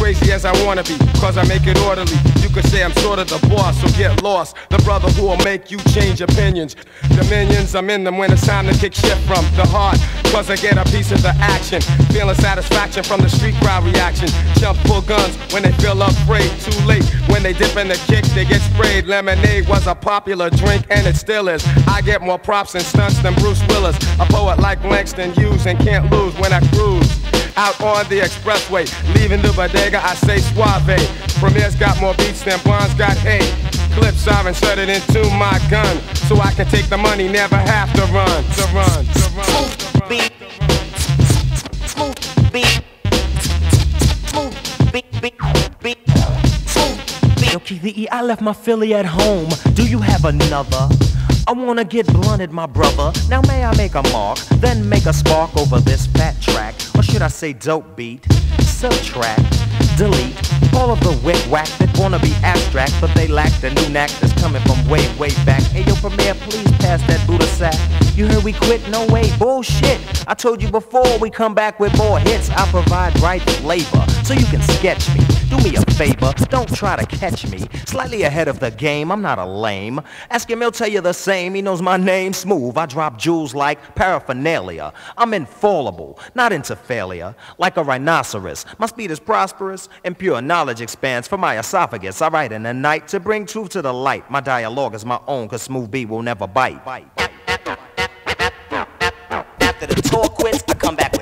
[SPEAKER 27] Crazy as I wanna be, cause I make it orderly. You could say I'm sort of the boss, so get lost. The brother who will make you change opinions. Dominions, I'm in them when it's time to kick shit from the heart. I get a piece of the action. Feeling satisfaction from the street crowd reaction. Jump full guns when they feel afraid. Too late when they dip in the kick, they get sprayed. Lemonade was a popular drink and it still is. I get more props and stunts than Bruce Willis. A poet like Langston Hughes and can't lose when I cruise. Out on the expressway, leaving the bodega, I say suave. Premier's got more beats than Bonds got hay. Clips are inserted into my gun, so I can take the money, never have to run, to run, to run.
[SPEAKER 28] Beat, smooth beat, smooth beat, beat, beat, smooth beat.
[SPEAKER 29] Yo, I left my Philly at home. Do you have another? I wanna get blunted, my brother. Now may I make a mark, then make a spark over this fat track, or should I say dope beat? Subtract, delete all of the wick whack wanna be abstract, but they lack the new knack that's coming from way, way back. Hey yo, Premier, please pass that Buddha sack. You heard we quit? No way, bullshit. I told you before we come back with more hits. I provide right flavor, so you can sketch me. Do me a favor, don't try to catch me. Slightly ahead of the game, I'm not a lame. Ask him, he'll tell you the same. He knows my name, smooth. I drop jewels like paraphernalia. I'm infallible, not into failure. Like a rhinoceros, my speed is prosperous, and pure knowledge expands for my esophagus. I write in the night to bring truth to the light. My dialogue is my own, cause Smooth B will never bite.
[SPEAKER 28] After the tour quits, I come back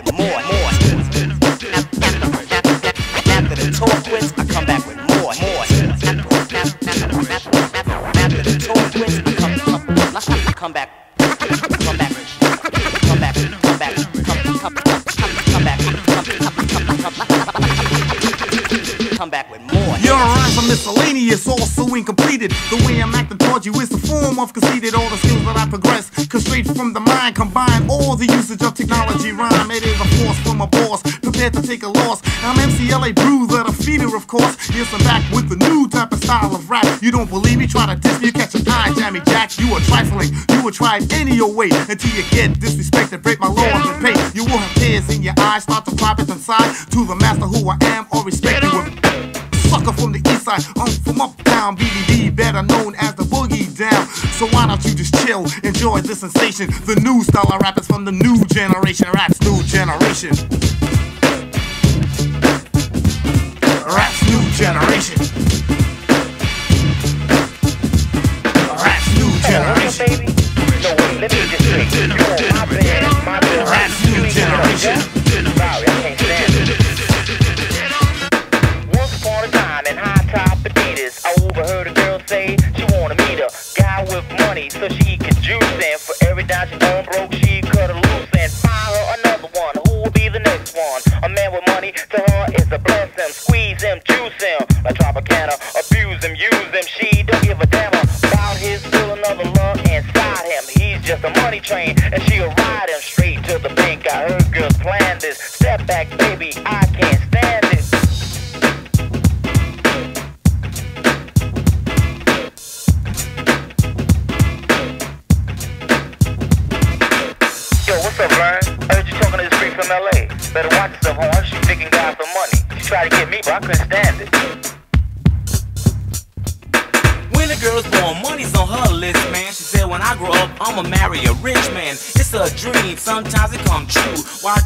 [SPEAKER 28] come, come back, come back, come back, come back, come, back, come, come, come back. With
[SPEAKER 30] Your rhymes are miscellaneous, also incompleted. The way I'm acting towards you is the form of conceited. All the skills that I progress, cause straight from the mind, combine all the usage of technology rhyme. It is a force from a boss, prepared to take a loss. I'm MCLA Bruiser, the feeder, of course. Yes, I'm back with the new type of style of rap. You don't believe me? Try to diss me, you catch an eye, Jammy Jack. You are trifling, you will try it any old way until you get disrespected, break my laws and pay. You will have tears in your eyes, start to cry inside to the master who I am or respect you. Sucker from the east side, I'm from uptown, BDD, better known as the boogie down. So why don't you just chill, enjoy the sensation? The new style of rap is from the new generation, rap's new generation. Rap's new generation. Rap's new generation. Rap's new generation.
[SPEAKER 28] Money so she can juice and for every dime she on broke, she cut her loose and find her another one. Who will be the next one? A man with money to her is a blessing. Squeeze him, juice him, like Tropicana. Abuse him, use him. She don't give a damn about his still another love inside him. He's just a money train and she'll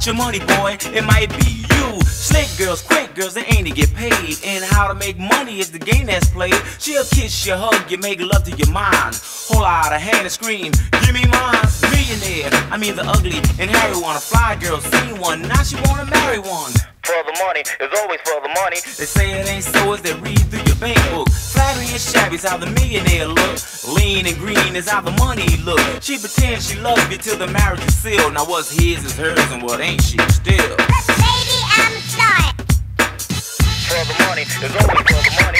[SPEAKER 19] your money, boy, it might be you. Snake girls, quick girls, they ain't to get paid. And how to make money is the game that's played. She'll kiss you, hug you, make love to your mind. Hold out a hand and scream, give me mine. Millionaire, I mean the ugly and Harry want a fly girl, seen one, now she wanna marry one.
[SPEAKER 28] For the money, it's always for the money.
[SPEAKER 19] They say it ain't so as they read through your bank book. Flattery and shabby's how the millionaire look. Lean and green is how the money look. She pretends she loves you till the marriage is sealed. Now what's his is hers and what ain't she still?
[SPEAKER 28] Baby, I'm sorry. For the money, it's always for the money.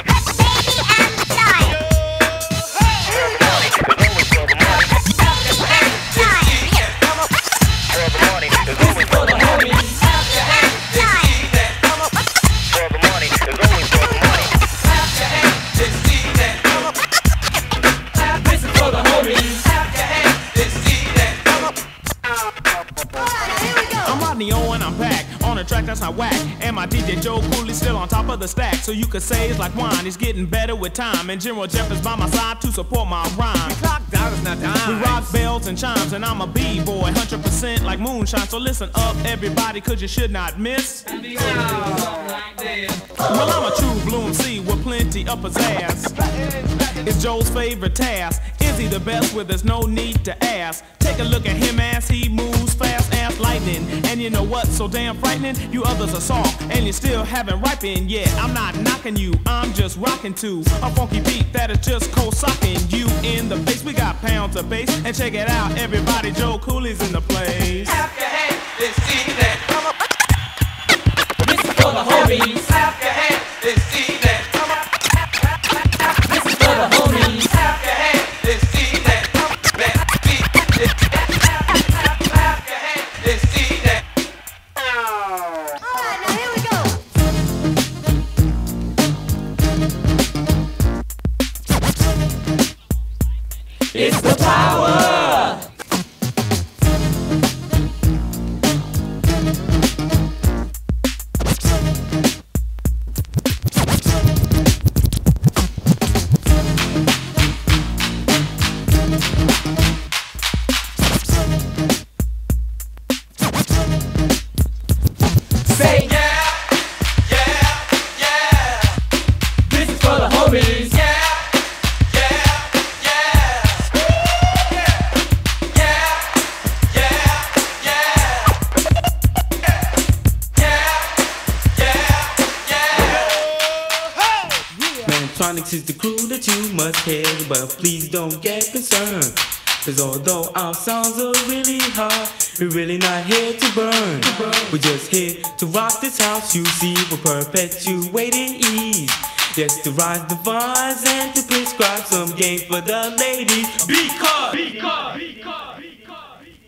[SPEAKER 28] The
[SPEAKER 22] track that's not whack. And my DJ Joe Cooley still on top of the stack. So you could say it's like wine, it's getting better with time. And General Jeff is by my side to support my rhyme. Clock dollars not dimes. We rock bells and chimes, and I'm a B-boy, 100% like moonshine. So listen up, everybody, cause you should not miss. Well, I'm a true blue MC with plenty of pizzazz. It's Joe's favorite task. Is he the best where there's no need to ask? Take a look at him as he moves fast as lightning. And you know what's so damn frightening? You others are soft and you still haven't ripened yet. I'm not knocking you, I'm just rocking to a funky beat that is just cold socking you in the face. We got pounds of bass and check it out, everybody. Joe Cooley's in the place.
[SPEAKER 4] Clap your hands, let's see that. This is for the homies. Clap your hands, let's see
[SPEAKER 19] we're really not here to burn. We're just here to rock this house, you see, we're perpetuating ease. Just to rise the vines and to prescribe some game for the ladies. Because,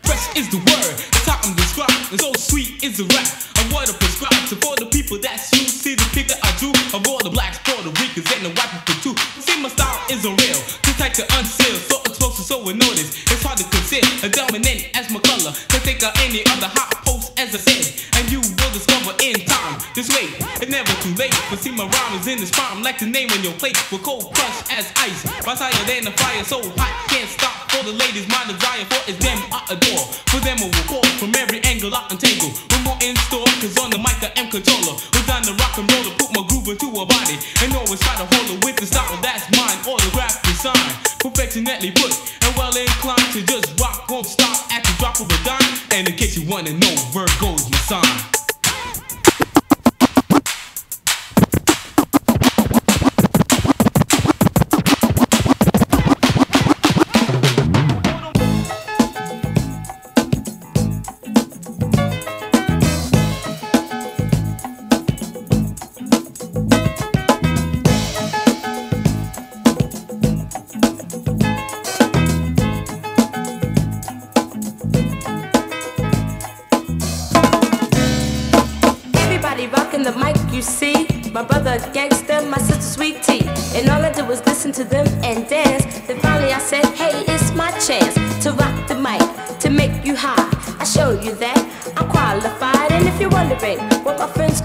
[SPEAKER 31] Fresh is the word, how I'm described, and so sweet is the rap. I prescribe to for the people that's you. See the picture I drew of all the blacks, Puerto Ricans, and the white people too. See my style isn't real, too tight to unseal, so explosive, so we any other hot post as I said, and you will discover in time. Just wait, it's never too late. But see my rhyme is in this prime, like the name on your plate. We're cold crush as ice, rise higher than the fire, so hot can't stop. For the ladies, my desire for is them I adore. For them I will call from every angle I untangle. We're more in store, cause on the mic I am controller. We're down to rock and roll to put my groove into a body. And always try to hold it with the style that's mine. Autograph design, perfectionately put. And in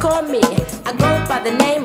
[SPEAKER 32] call me, I go by the name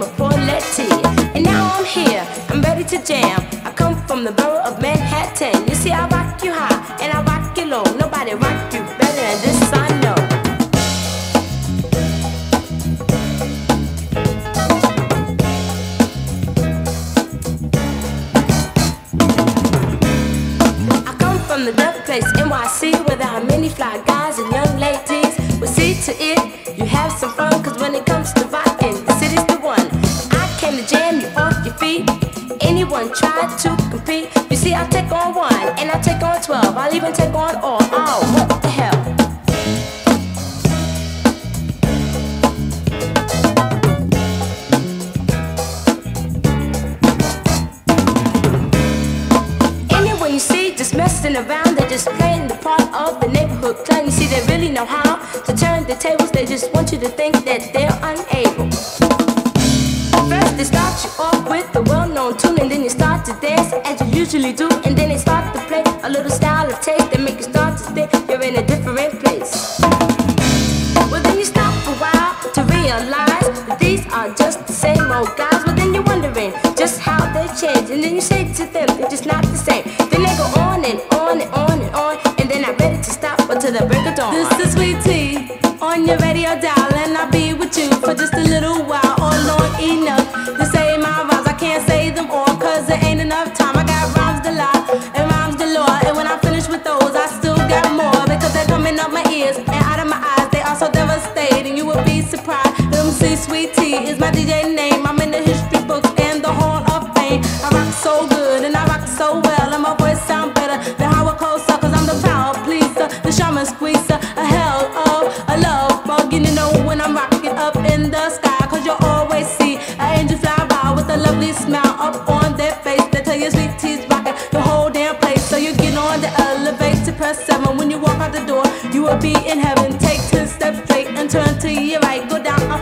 [SPEAKER 32] surprised. MC Sweet Tea is my DJ name. I'm in the history books and the Hall of Fame. I rock so good and I rock so well, and my voice sound better than how it goes. i I'm the power pleaser, the shaman squeezer, a hell of a love bug. And you know when I'm rocking up in the sky, cause you always see an angel fly by with a lovely smile up on their face. They tell you Sweet Tea's rocking the whole damn place. So you get on the elevator, press seven. When you walk out the door, you will be in heaven. Take ten steps straight and turn to your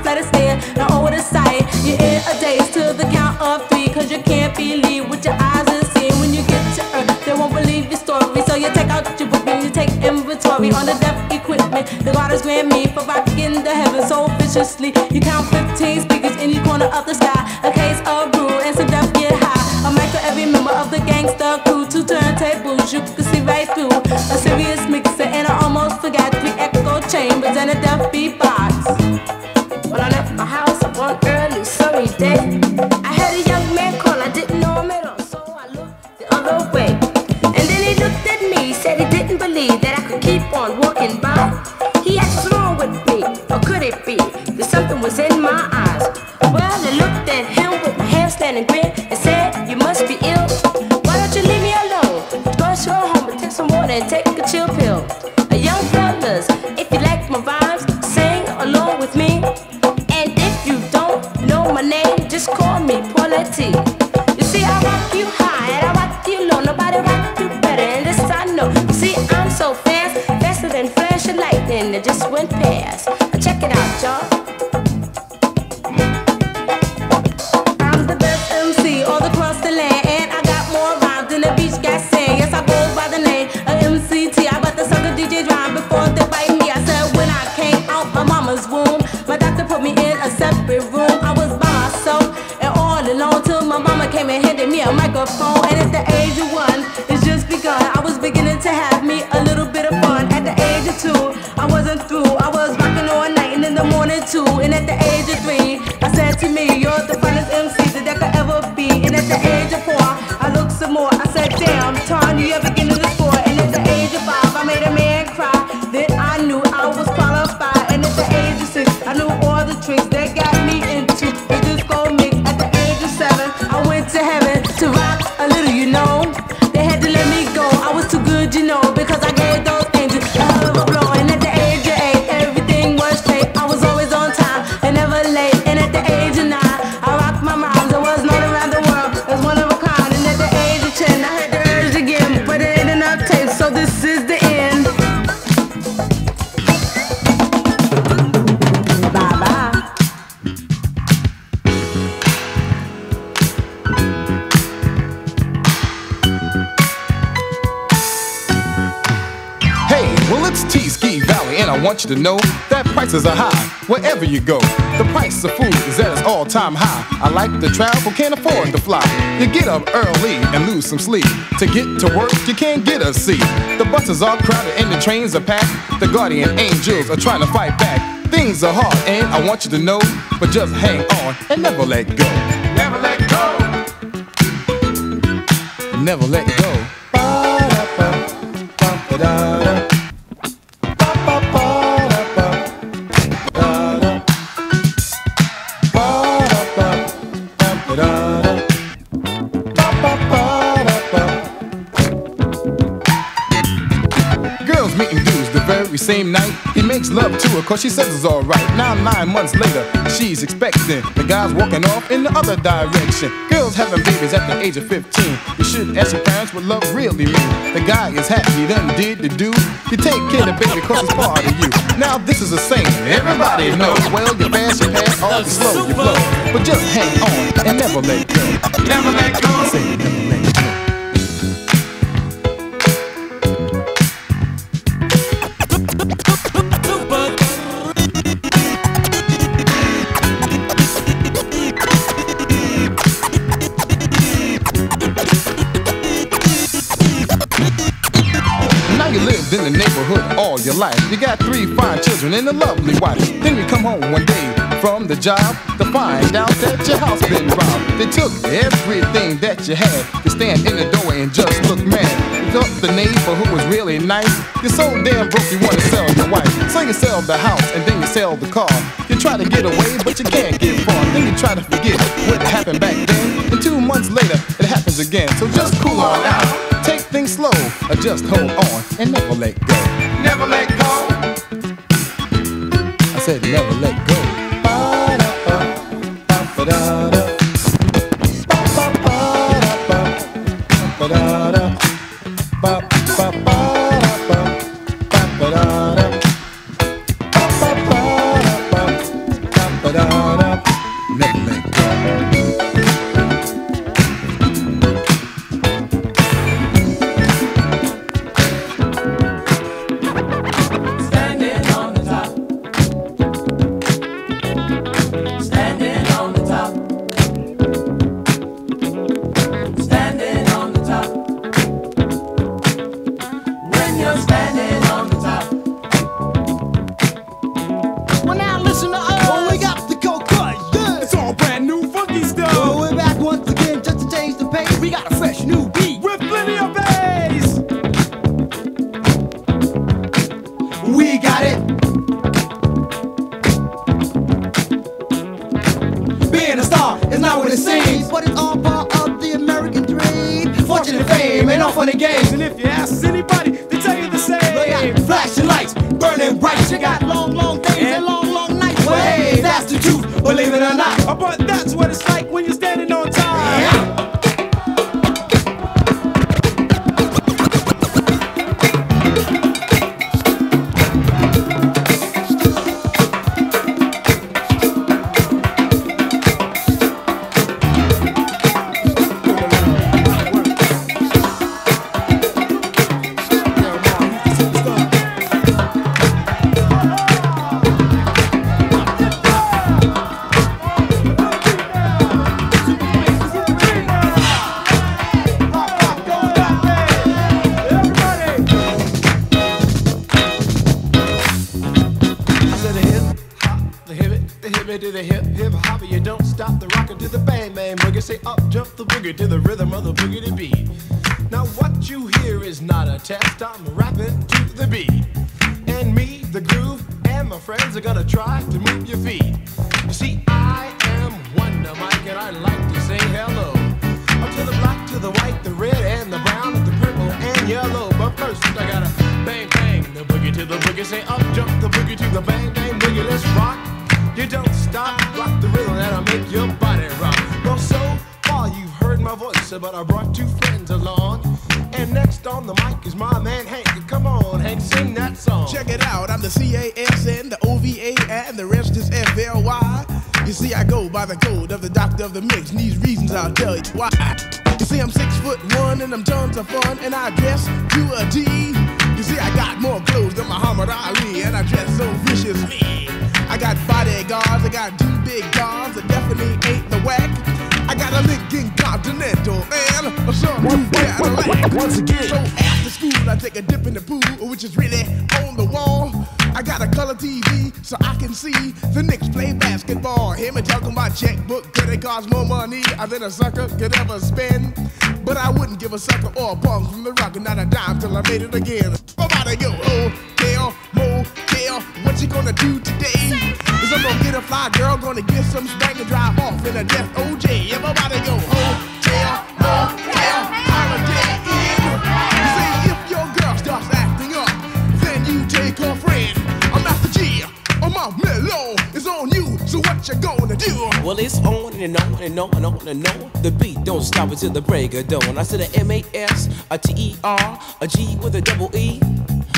[SPEAKER 32] let it stand. Now oh, over the sight. you're in a daze to the count of three. Cause you can't believe what your eyes are seeing. When you get to earth, they won't believe your story. So you take out your book and you take inventory on the deaf equipment. The God has granted me for rocking the heaven so viciously. You count 15 speakers in each corner of the sky. A case of brew and some deaf get high. A mic for every member of the gangsta crew. Two turntables, you can see right through. A serious mixer and I almost forgot three echo chambers and a deaf beat to know
[SPEAKER 33] that prices are high wherever you go. The price of food is at its all-time high. I like to travel, can't afford to fly. You get up early and lose some sleep. To get to work, you can't get a seat. The buses are crowded and the trains are packed. The guardian angels are trying to fight back. Things are hard and I want you to know, but just hang on and never let go. Never let go. Never let go. To her cause she says it's alright. Now nine months later, she's expecting. The guy's walking off in the other direction. Girls having babies at the age of 15. You should ask your parents what love really means. The guy is happy, he done did the do. You take care of the baby cause it's part of you. Now this is a saying, everybody knows. Well, you fast, you pass, all you slow, you blow. But just hang on and never let go. Never let go. Say, your life. You got three fine children and a lovely wife. Then you come home one day from the job to find out that your house been robbed. They took everything that you had. You stand in the doorway and just look mad. You thought the neighbor who was really nice. You're so damn broke you wanna sell your wife. So you sell the house and then you sell the car. You try to get away, but you can't get far. Then you try to forget what happened back then. And two months later, it happens again. So just cool on out. Slow, or just hold on and never let go. Never let go. I said never let
[SPEAKER 34] hip it, the hip to the hip, hip hop. You don't stop the rockin' to the bang bang boogie. Say up, jump the boogie to the rhythm of the boogie to beat. Now what you hear is not a test. I'm rapping to the beat, and me, the groove, and my friends are gonna try to move your feet. You see, I am Wonder Mike, and I like to say hello. Up to the black, to the white, the red, and the brown, the purple, and yellow. But first, I gotta bang bang the boogie to the boogie. Say up, jump the boogie to the bang bang boogie. Let's rock. You don't stop, rock the rhythm that'll make your body rock. Well, so far you've heard my voice, but I brought two friends along. And next on the mic is my man Hank. Come on, Hank, sing that song.
[SPEAKER 10] Check it out, I'm the CASN, the OVA, and the rest is FLY. You see, I go by the code of the doctor of the mix, and these reasons I'll tell you why. You see, I'm six foot one, and I'm tons of fun, and I dress to a D. You see,
[SPEAKER 35] I got more clothes than Muhammad Ali, and I dress so viciously. I got bodyguards, I got two big guns that definitely ain't the whack. I got a Lincoln Continental and a some new Cadillac.
[SPEAKER 34] Once again.
[SPEAKER 35] So after school, I take a dip in the pool, which is really on the wall. I got a color TV so I can see the Knicks play basketball. Hear me talking about checkbook, could it cost more money than a sucker could ever spend? But I wouldn't give a sucker or a bum from the rock and not a dime till I made it again. Nobody go oh, hotel, motel, what you gonna do today? Is I'm gonna get a fly girl, gonna get some spank and drive off in a death OJ. Everybody go hotel, motel, So what you gonna do?
[SPEAKER 36] Well, it's on and on and on and on and on. The beat don't stop until the break of dawn. I said a M A S, a T E R, a G with a double E.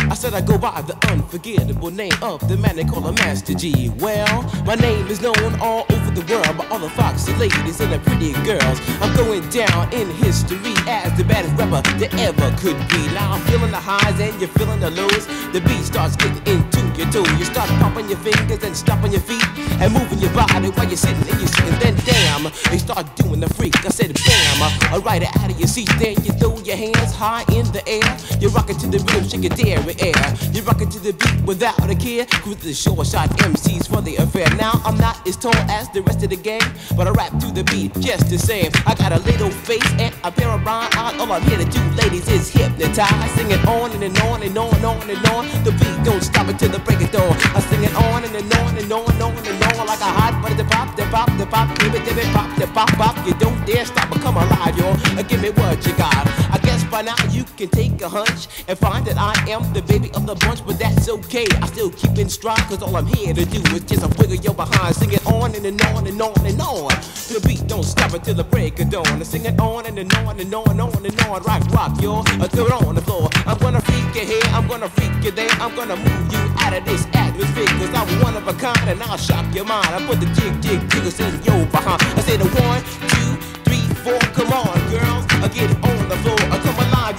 [SPEAKER 36] I said I go by the unforgettable name of the man they call a Master G. Well, my name is known all over the world by all the foxy ladies and the pretty girls. I'm going down in history as the baddest rapper that ever could be. Now I'm feeling the highs and you're feeling the lows. The beat starts getting into your toe. You start popping your fingers and stomping your feet and moving your body while you're sitting and you're sitting. Then damn, they start doing the freak. I said bam, I ride it out of your seat. Then you throw your hands high in the air. You're rocking to the rhythm, shake your dairy air. You're rocking to the beat without a care. Cruise the short shot MCs for the affair. Now I'm not as tall as the rest of the gang, but I rap to the beat just the same. I got a little face and a pair of rhyme eyes. All I'm here to do, ladies, is hypnotize. Sing it on and, and on and on and on and on. The beat don't stop until the break of dawn. I sing it on and, and on and on and on and on like a hot butter. The pop, the pop, the pop, give it, give it, pop, the pop, pop. You don't dare stop or come alive. Uh, Give me what you got. I guess by now you can take a hunch and find that I am the baby of the bunch, but that's okay. I still keep in stride, cause all I'm here to do is just a wiggle your behind. Sing it on and, and on and on and on. The beat don't stop until the break of dawn. I sing it on and, and on and on and on and on. Rock, rock, yo. Until it on the floor. I'm gonna freak you here, I'm gonna freak you there. I'm gonna move you out of this atmosphere, cause I'm one of a kind and I'll shock your mind. I put the jig, jig, jiggles in your behind. I say the one, two, three, four. Come on, girls. I get on the floor.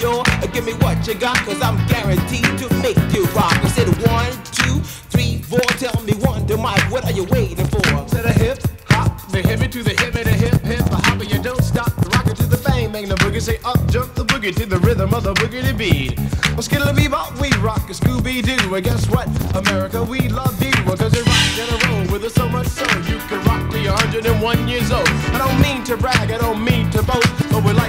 [SPEAKER 36] Uh, Give me what you got, cause I'm guaranteed to make you rock. I said one, two, three, four. Tell me one, to Mike, what are you waiting for?
[SPEAKER 24] To the hip, hop, the hippie to the hip, and the hip, hip, the hopper, you don't stop. Rock it to the bang, bang the boogie, say up, jump the boogie to the rhythm of the boogity beat. Well, skittle bebop, we rock a Scooby Doo, and guess what? America, we love you, because you rock in a with us so much so you can rock till you're 101 years old. I don't mean to brag, I don't mean to boast, but we're like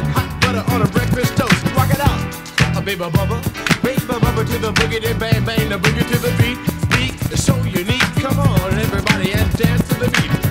[SPEAKER 24] baby bubba, baby bubba to the boogity bang, bang the boogie to the beat. Beat is so unique. Come on, everybody, and dance to the beat.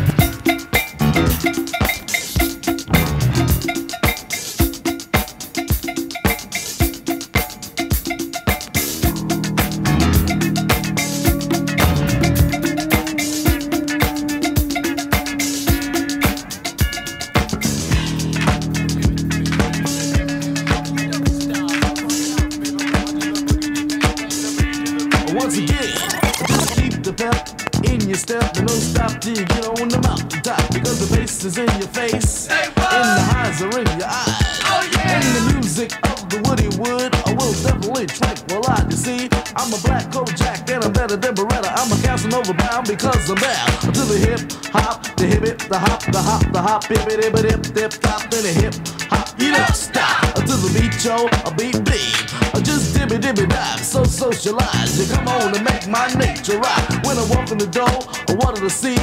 [SPEAKER 24] Yo, a beat beat. Just dibby dibby dive, so socialize. You come on and make my nature rock. When I walk in the door, I wanted to see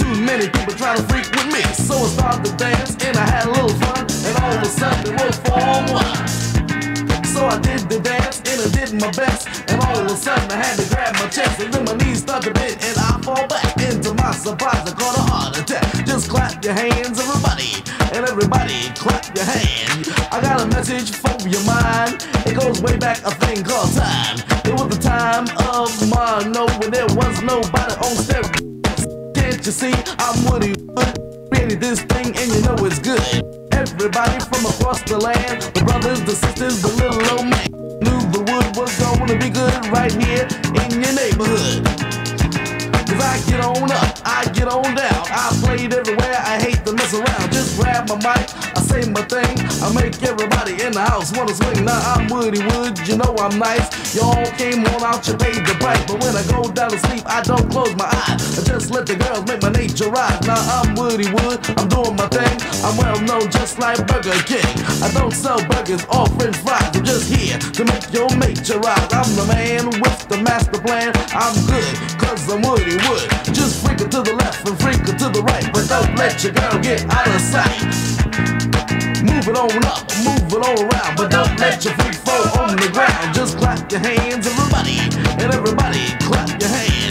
[SPEAKER 24] too many people trying to freak with me. So I started to dance and I had a little fun, and all of a sudden was form one. So I did the dance and I did my best, and all of a sudden I had to grab my chest, and then my knees started to bend, and I fall back. Into my surprise, I caught a heart attack. Just clap your hands, and everybody clap your hand. I got a message for your mind. It goes way back a thing called time. It was the time of my mono when there was nobody on stereo. Can't you see I'm Woody Wood? Created this thing and you know it's good. Everybody from across the land, the brothers, the sisters, the little old man, knew the wood was gonna be good right here in your neighborhood. Cause I get on up, I get on down. I played everywhere, Grab my thing, I make everybody Everybody in the house wanna swing. Now I'm Woody Wood, you know I'm nice. Y'all came on out, you paid the price. But when I go down to sleep, I don't close my eyes. I just let the girls make my nature rise. Now I'm Woody Wood, I'm doing my thing. I'm well known just like Burger King. I don't sell burgers or french fries. I'm just here to make your nature rise. I'm the man with the master plan. I'm good, cause I'm Woody Wood. Just freak it to the left and freak it to the right. But don't let your girl get out of sight. Move it on up, move it on around, but don't let your feet fall on the ground. Just clap your hands, everybody, and everybody clap your hands.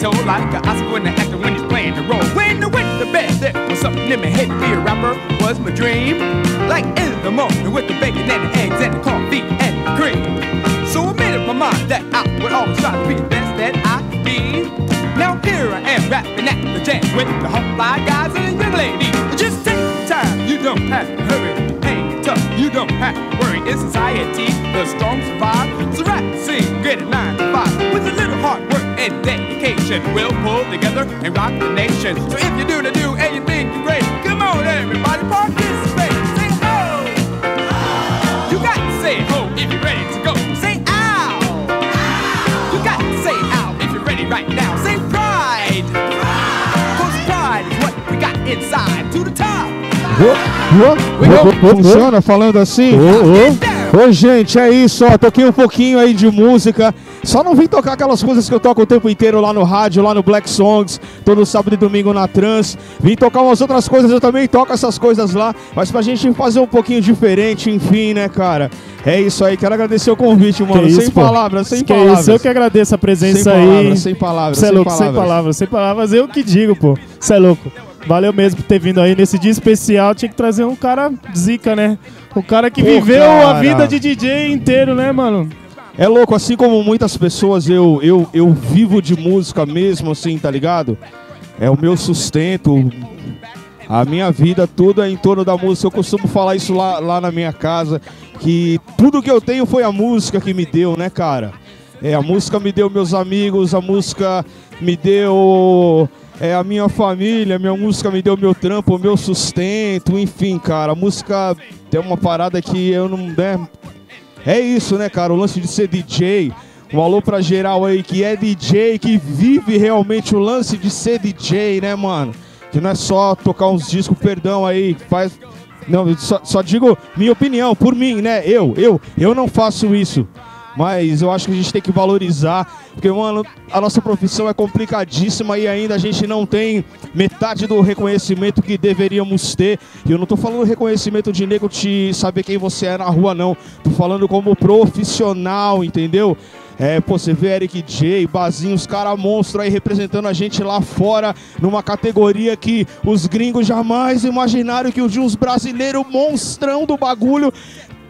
[SPEAKER 37] Cause I got to be told like an Oscar when the actor when he's playing the role. When I went to bed, there was something in my head. Be a rapper was my dream. Like in the morning with the bacon and the eggs and the coffee and the cream. So I made up my mind that I would always try to be the best that I could be. Now here I am rapping at the jazz with the hot fly guys and the young ladies. Just take your time, you don't have to hurry. Hang tough, you don't have to worry. In society, the strong survive. So rap, sing, get a nine to five. With a little hard work and dedication, we'll pull together and rock the nation. So if you do the do and you think you're great, come on everybody, participate. Say ho! You got to say ho if you're ready to go. Say ow! You got to say ow if you're ready right now. Say pride! Cause pride is what we got inside to the top.
[SPEAKER 3] Funciona falando assim? Ô, ô, gente, é isso, ó. Toquei um pouquinho aí de música. Só não vim tocar aquelas coisas que eu toco o tempo inteiro lá no rádio, lá no Black Songs, todo sábado e domingo na Trans. Vim tocar umas outras coisas, eu também toco essas coisas lá, mas pra gente fazer um pouquinho diferente, enfim, né, cara? É isso aí, quero agradecer o convite, mano.
[SPEAKER 2] Que
[SPEAKER 3] sem
[SPEAKER 2] isso, pô.
[SPEAKER 3] palavras, sem
[SPEAKER 2] que
[SPEAKER 3] palavras.
[SPEAKER 2] Isso, eu que agradeço a presença
[SPEAKER 3] Sem
[SPEAKER 2] aí.
[SPEAKER 3] palavras, sem palavras,
[SPEAKER 2] Cê é
[SPEAKER 3] sem
[SPEAKER 2] louco, sem
[SPEAKER 3] palavras.
[SPEAKER 2] palavras, sem palavras. Eu que digo, pô. Você é louco. Valeu mesmo por ter vindo aí nesse dia especial. Tinha que trazer um cara zica, né? O cara que
[SPEAKER 3] Pô,
[SPEAKER 2] viveu a
[SPEAKER 3] cara.
[SPEAKER 2] vida de DJ inteiro, né, mano?
[SPEAKER 3] É louco, assim como muitas pessoas, eu, eu, eu vivo de música mesmo, assim, tá ligado? É o meu sustento. A minha vida toda é em torno da música. Eu costumo falar isso lá, lá na minha casa, que tudo que eu tenho foi a música que me deu, né, cara? É, a música me deu meus amigos, a música me deu é, a minha família, minha música me deu meu trampo, meu sustento, enfim, cara. A música tem uma parada que eu não. Né, é isso, né, cara? O lance de ser DJ. Um alô pra geral aí que é DJ, que vive realmente o lance de ser DJ, né, mano? Que não é só tocar uns discos, perdão aí, faz. Não, só, só digo minha opinião, por mim, né? Eu, eu, eu não faço isso. Mas eu acho que a gente tem que valorizar, porque, mano, a nossa profissão é complicadíssima e ainda a gente não tem metade do reconhecimento que deveríamos ter. E eu não tô falando reconhecimento de nego te saber quem você é na rua, não. Tô falando como profissional, entendeu? É, pô, você vê Eric J, Bazinho, os caras monstros aí representando a gente lá fora, numa categoria que os gringos jamais imaginaram que os de uns brasileiros monstrão do bagulho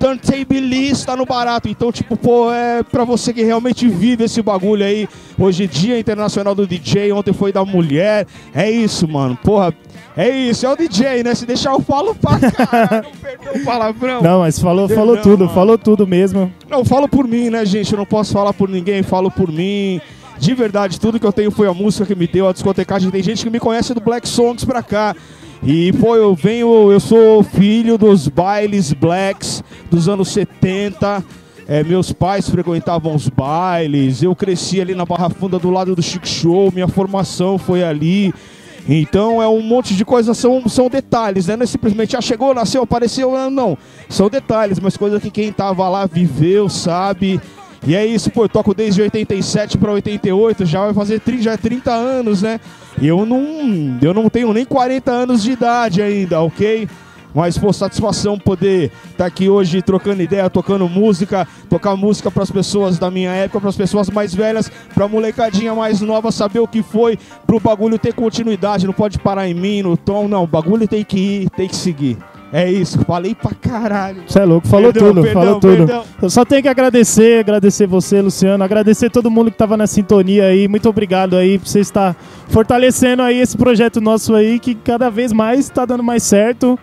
[SPEAKER 3] turntablista no barato. Então, tipo, pô, é pra você que realmente vive esse bagulho aí. Hoje, Dia Internacional do DJ, ontem foi da mulher. É isso, mano. Porra, é isso, é o DJ, né? Se deixar eu falo pra caralho, o palavrão.
[SPEAKER 2] Não, mas falou, falou tudo,
[SPEAKER 3] mano.
[SPEAKER 2] falou tudo mesmo.
[SPEAKER 3] Não, falo por mim, né, gente? Eu não posso falar por ninguém, falo por mim. De verdade, tudo que eu tenho foi a música que me deu, a discotecagem. Tem gente que me conhece do Black Songs pra cá. E, pô, eu venho, eu sou filho dos bailes blacks dos anos 70. É, meus pais frequentavam os bailes. Eu cresci ali na Barra Funda do lado do Chic Show. Minha formação foi ali. Então é um monte de coisas, são, são detalhes, né? Não é simplesmente, ah, chegou, nasceu, apareceu, ah, não. São detalhes, mas coisas que quem tava lá viveu, sabe? E é isso, pô, eu toco desde 87 para 88, já vai fazer 30, já é 30 anos, né? Eu não, eu não tenho nem 40 anos de idade ainda, ok? Mas, pô, satisfação poder estar aqui hoje trocando ideia, tocando música, tocar música pras pessoas da minha época, pras pessoas mais velhas, pra molecadinha mais nova saber o que foi, pro bagulho ter continuidade, não pode parar em mim, no tom, não. O bagulho tem que ir, tem que seguir. É isso, falei pra caralho.
[SPEAKER 2] Você é louco, falou
[SPEAKER 3] Perdão,
[SPEAKER 2] tudo,
[SPEAKER 3] perdão,
[SPEAKER 2] falou tudo.
[SPEAKER 3] perdão.
[SPEAKER 2] Eu só tenho que agradecer, agradecer você, Luciano, agradecer todo mundo que tava na sintonia aí. Muito obrigado aí por você estar fortalecendo aí esse projeto nosso aí, que cada vez mais tá dando mais certo.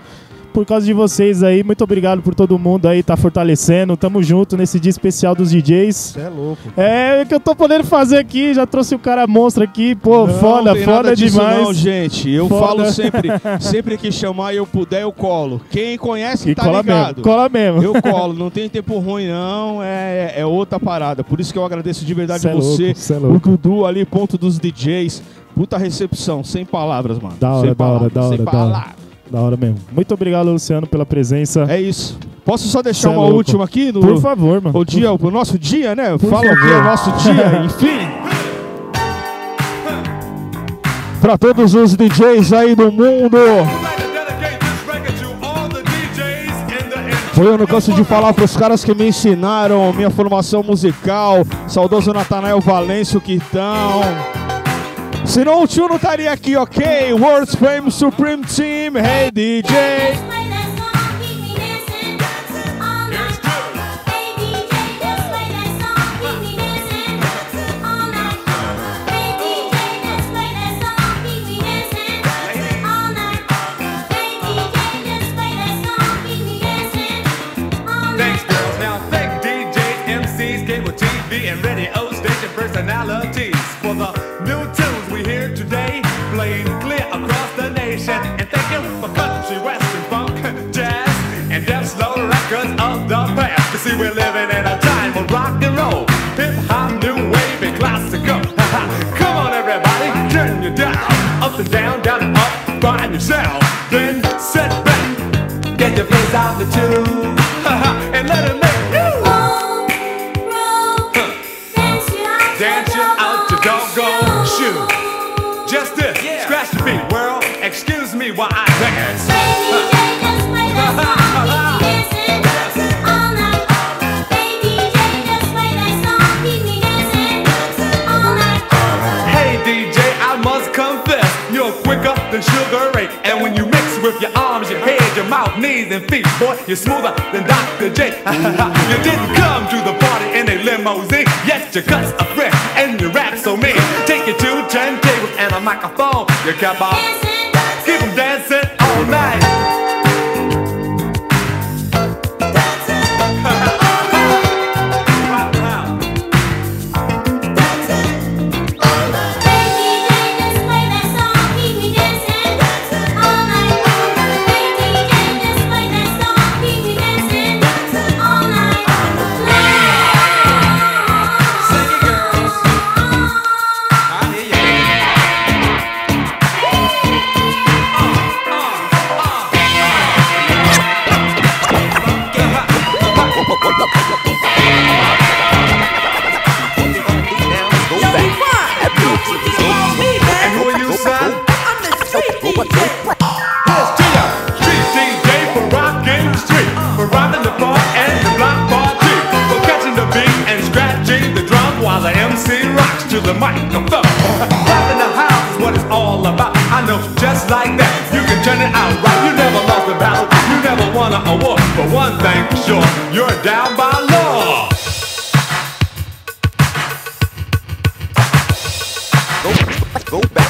[SPEAKER 2] Por causa de vocês aí, muito obrigado por todo mundo aí tá fortalecendo. Tamo junto nesse dia especial dos DJs.
[SPEAKER 3] Você é louco.
[SPEAKER 2] É o que eu tô podendo fazer aqui, já trouxe o cara monstro aqui, pô,
[SPEAKER 3] Não,
[SPEAKER 2] foda,
[SPEAKER 3] tem
[SPEAKER 2] foda demais.
[SPEAKER 3] Não, gente, eu
[SPEAKER 2] Foda.
[SPEAKER 3] falo sempre, sempre que chamar e eu puder, eu colo. Quem conhece
[SPEAKER 2] E
[SPEAKER 3] tá
[SPEAKER 2] cola
[SPEAKER 3] ligado.
[SPEAKER 2] mesmo, cola mesmo.
[SPEAKER 3] Eu colo, não tem tempo ruim não, é, é outra parada. Por isso que eu agradeço de verdade
[SPEAKER 2] Cê é
[SPEAKER 3] você,
[SPEAKER 2] louco, cê é
[SPEAKER 3] o
[SPEAKER 2] louco.
[SPEAKER 3] Dudu ali, ponto dos DJs. Puta recepção, sem palavras, mano.
[SPEAKER 2] Da hora,
[SPEAKER 3] sem
[SPEAKER 2] da hora,
[SPEAKER 3] palavras,
[SPEAKER 2] da hora,
[SPEAKER 3] sem
[SPEAKER 2] da hora.
[SPEAKER 3] palavras.
[SPEAKER 2] Da hora mesmo. Muito obrigado, Luciano, pela presença.
[SPEAKER 3] É isso. Posso só deixar
[SPEAKER 2] Cê é
[SPEAKER 3] uma
[SPEAKER 2] louco.
[SPEAKER 3] última aqui? No,
[SPEAKER 2] Por favor, mano.
[SPEAKER 3] O dia, o nosso dia, né?
[SPEAKER 2] Por
[SPEAKER 3] Fala o que
[SPEAKER 2] favor.
[SPEAKER 3] é o nosso dia, enfim. Pra todos os DJs aí do mundo. Foi eu não canso de falar pros caras que me ensinaram minha formação musical. Saudoso Natanael Valêncio, que tão. Senão o tio não estaria aqui, ok? World's Famous Supreme Team, hey DJ.
[SPEAKER 16] Thanks, living in a time of rock and roll, hip hop, new wave, and classical. Come on, everybody, turn your dial. Up and down, down and up, find yourself, then sit back, get your face out the tube, Sugar Ray. And when you mix with your arms, your head, your mouth, knees, and feet, boy, you're smoother than Dr. J. you didn't come to the party in a limousine, yet your cuts are fresh and your rap so mean. Take your two turntables and a microphone, you kept on keep 'em dancing all night. To the microphone. Rapping the house is what it's all about. I know just like that, you can turn it out right. You never lost a battle, you never won an award, but one thing for sure, you're down by law.
[SPEAKER 29] Go back.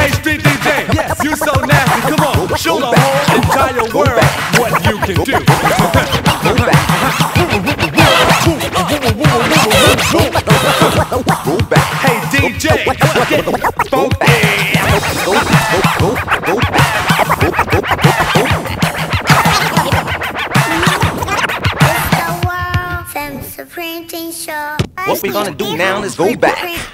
[SPEAKER 16] Hey, street DJ, yes, you so nasty. Come on, show the whole entire world what you can do. Hey, DJ, let's
[SPEAKER 29] What we gonna do now is go back.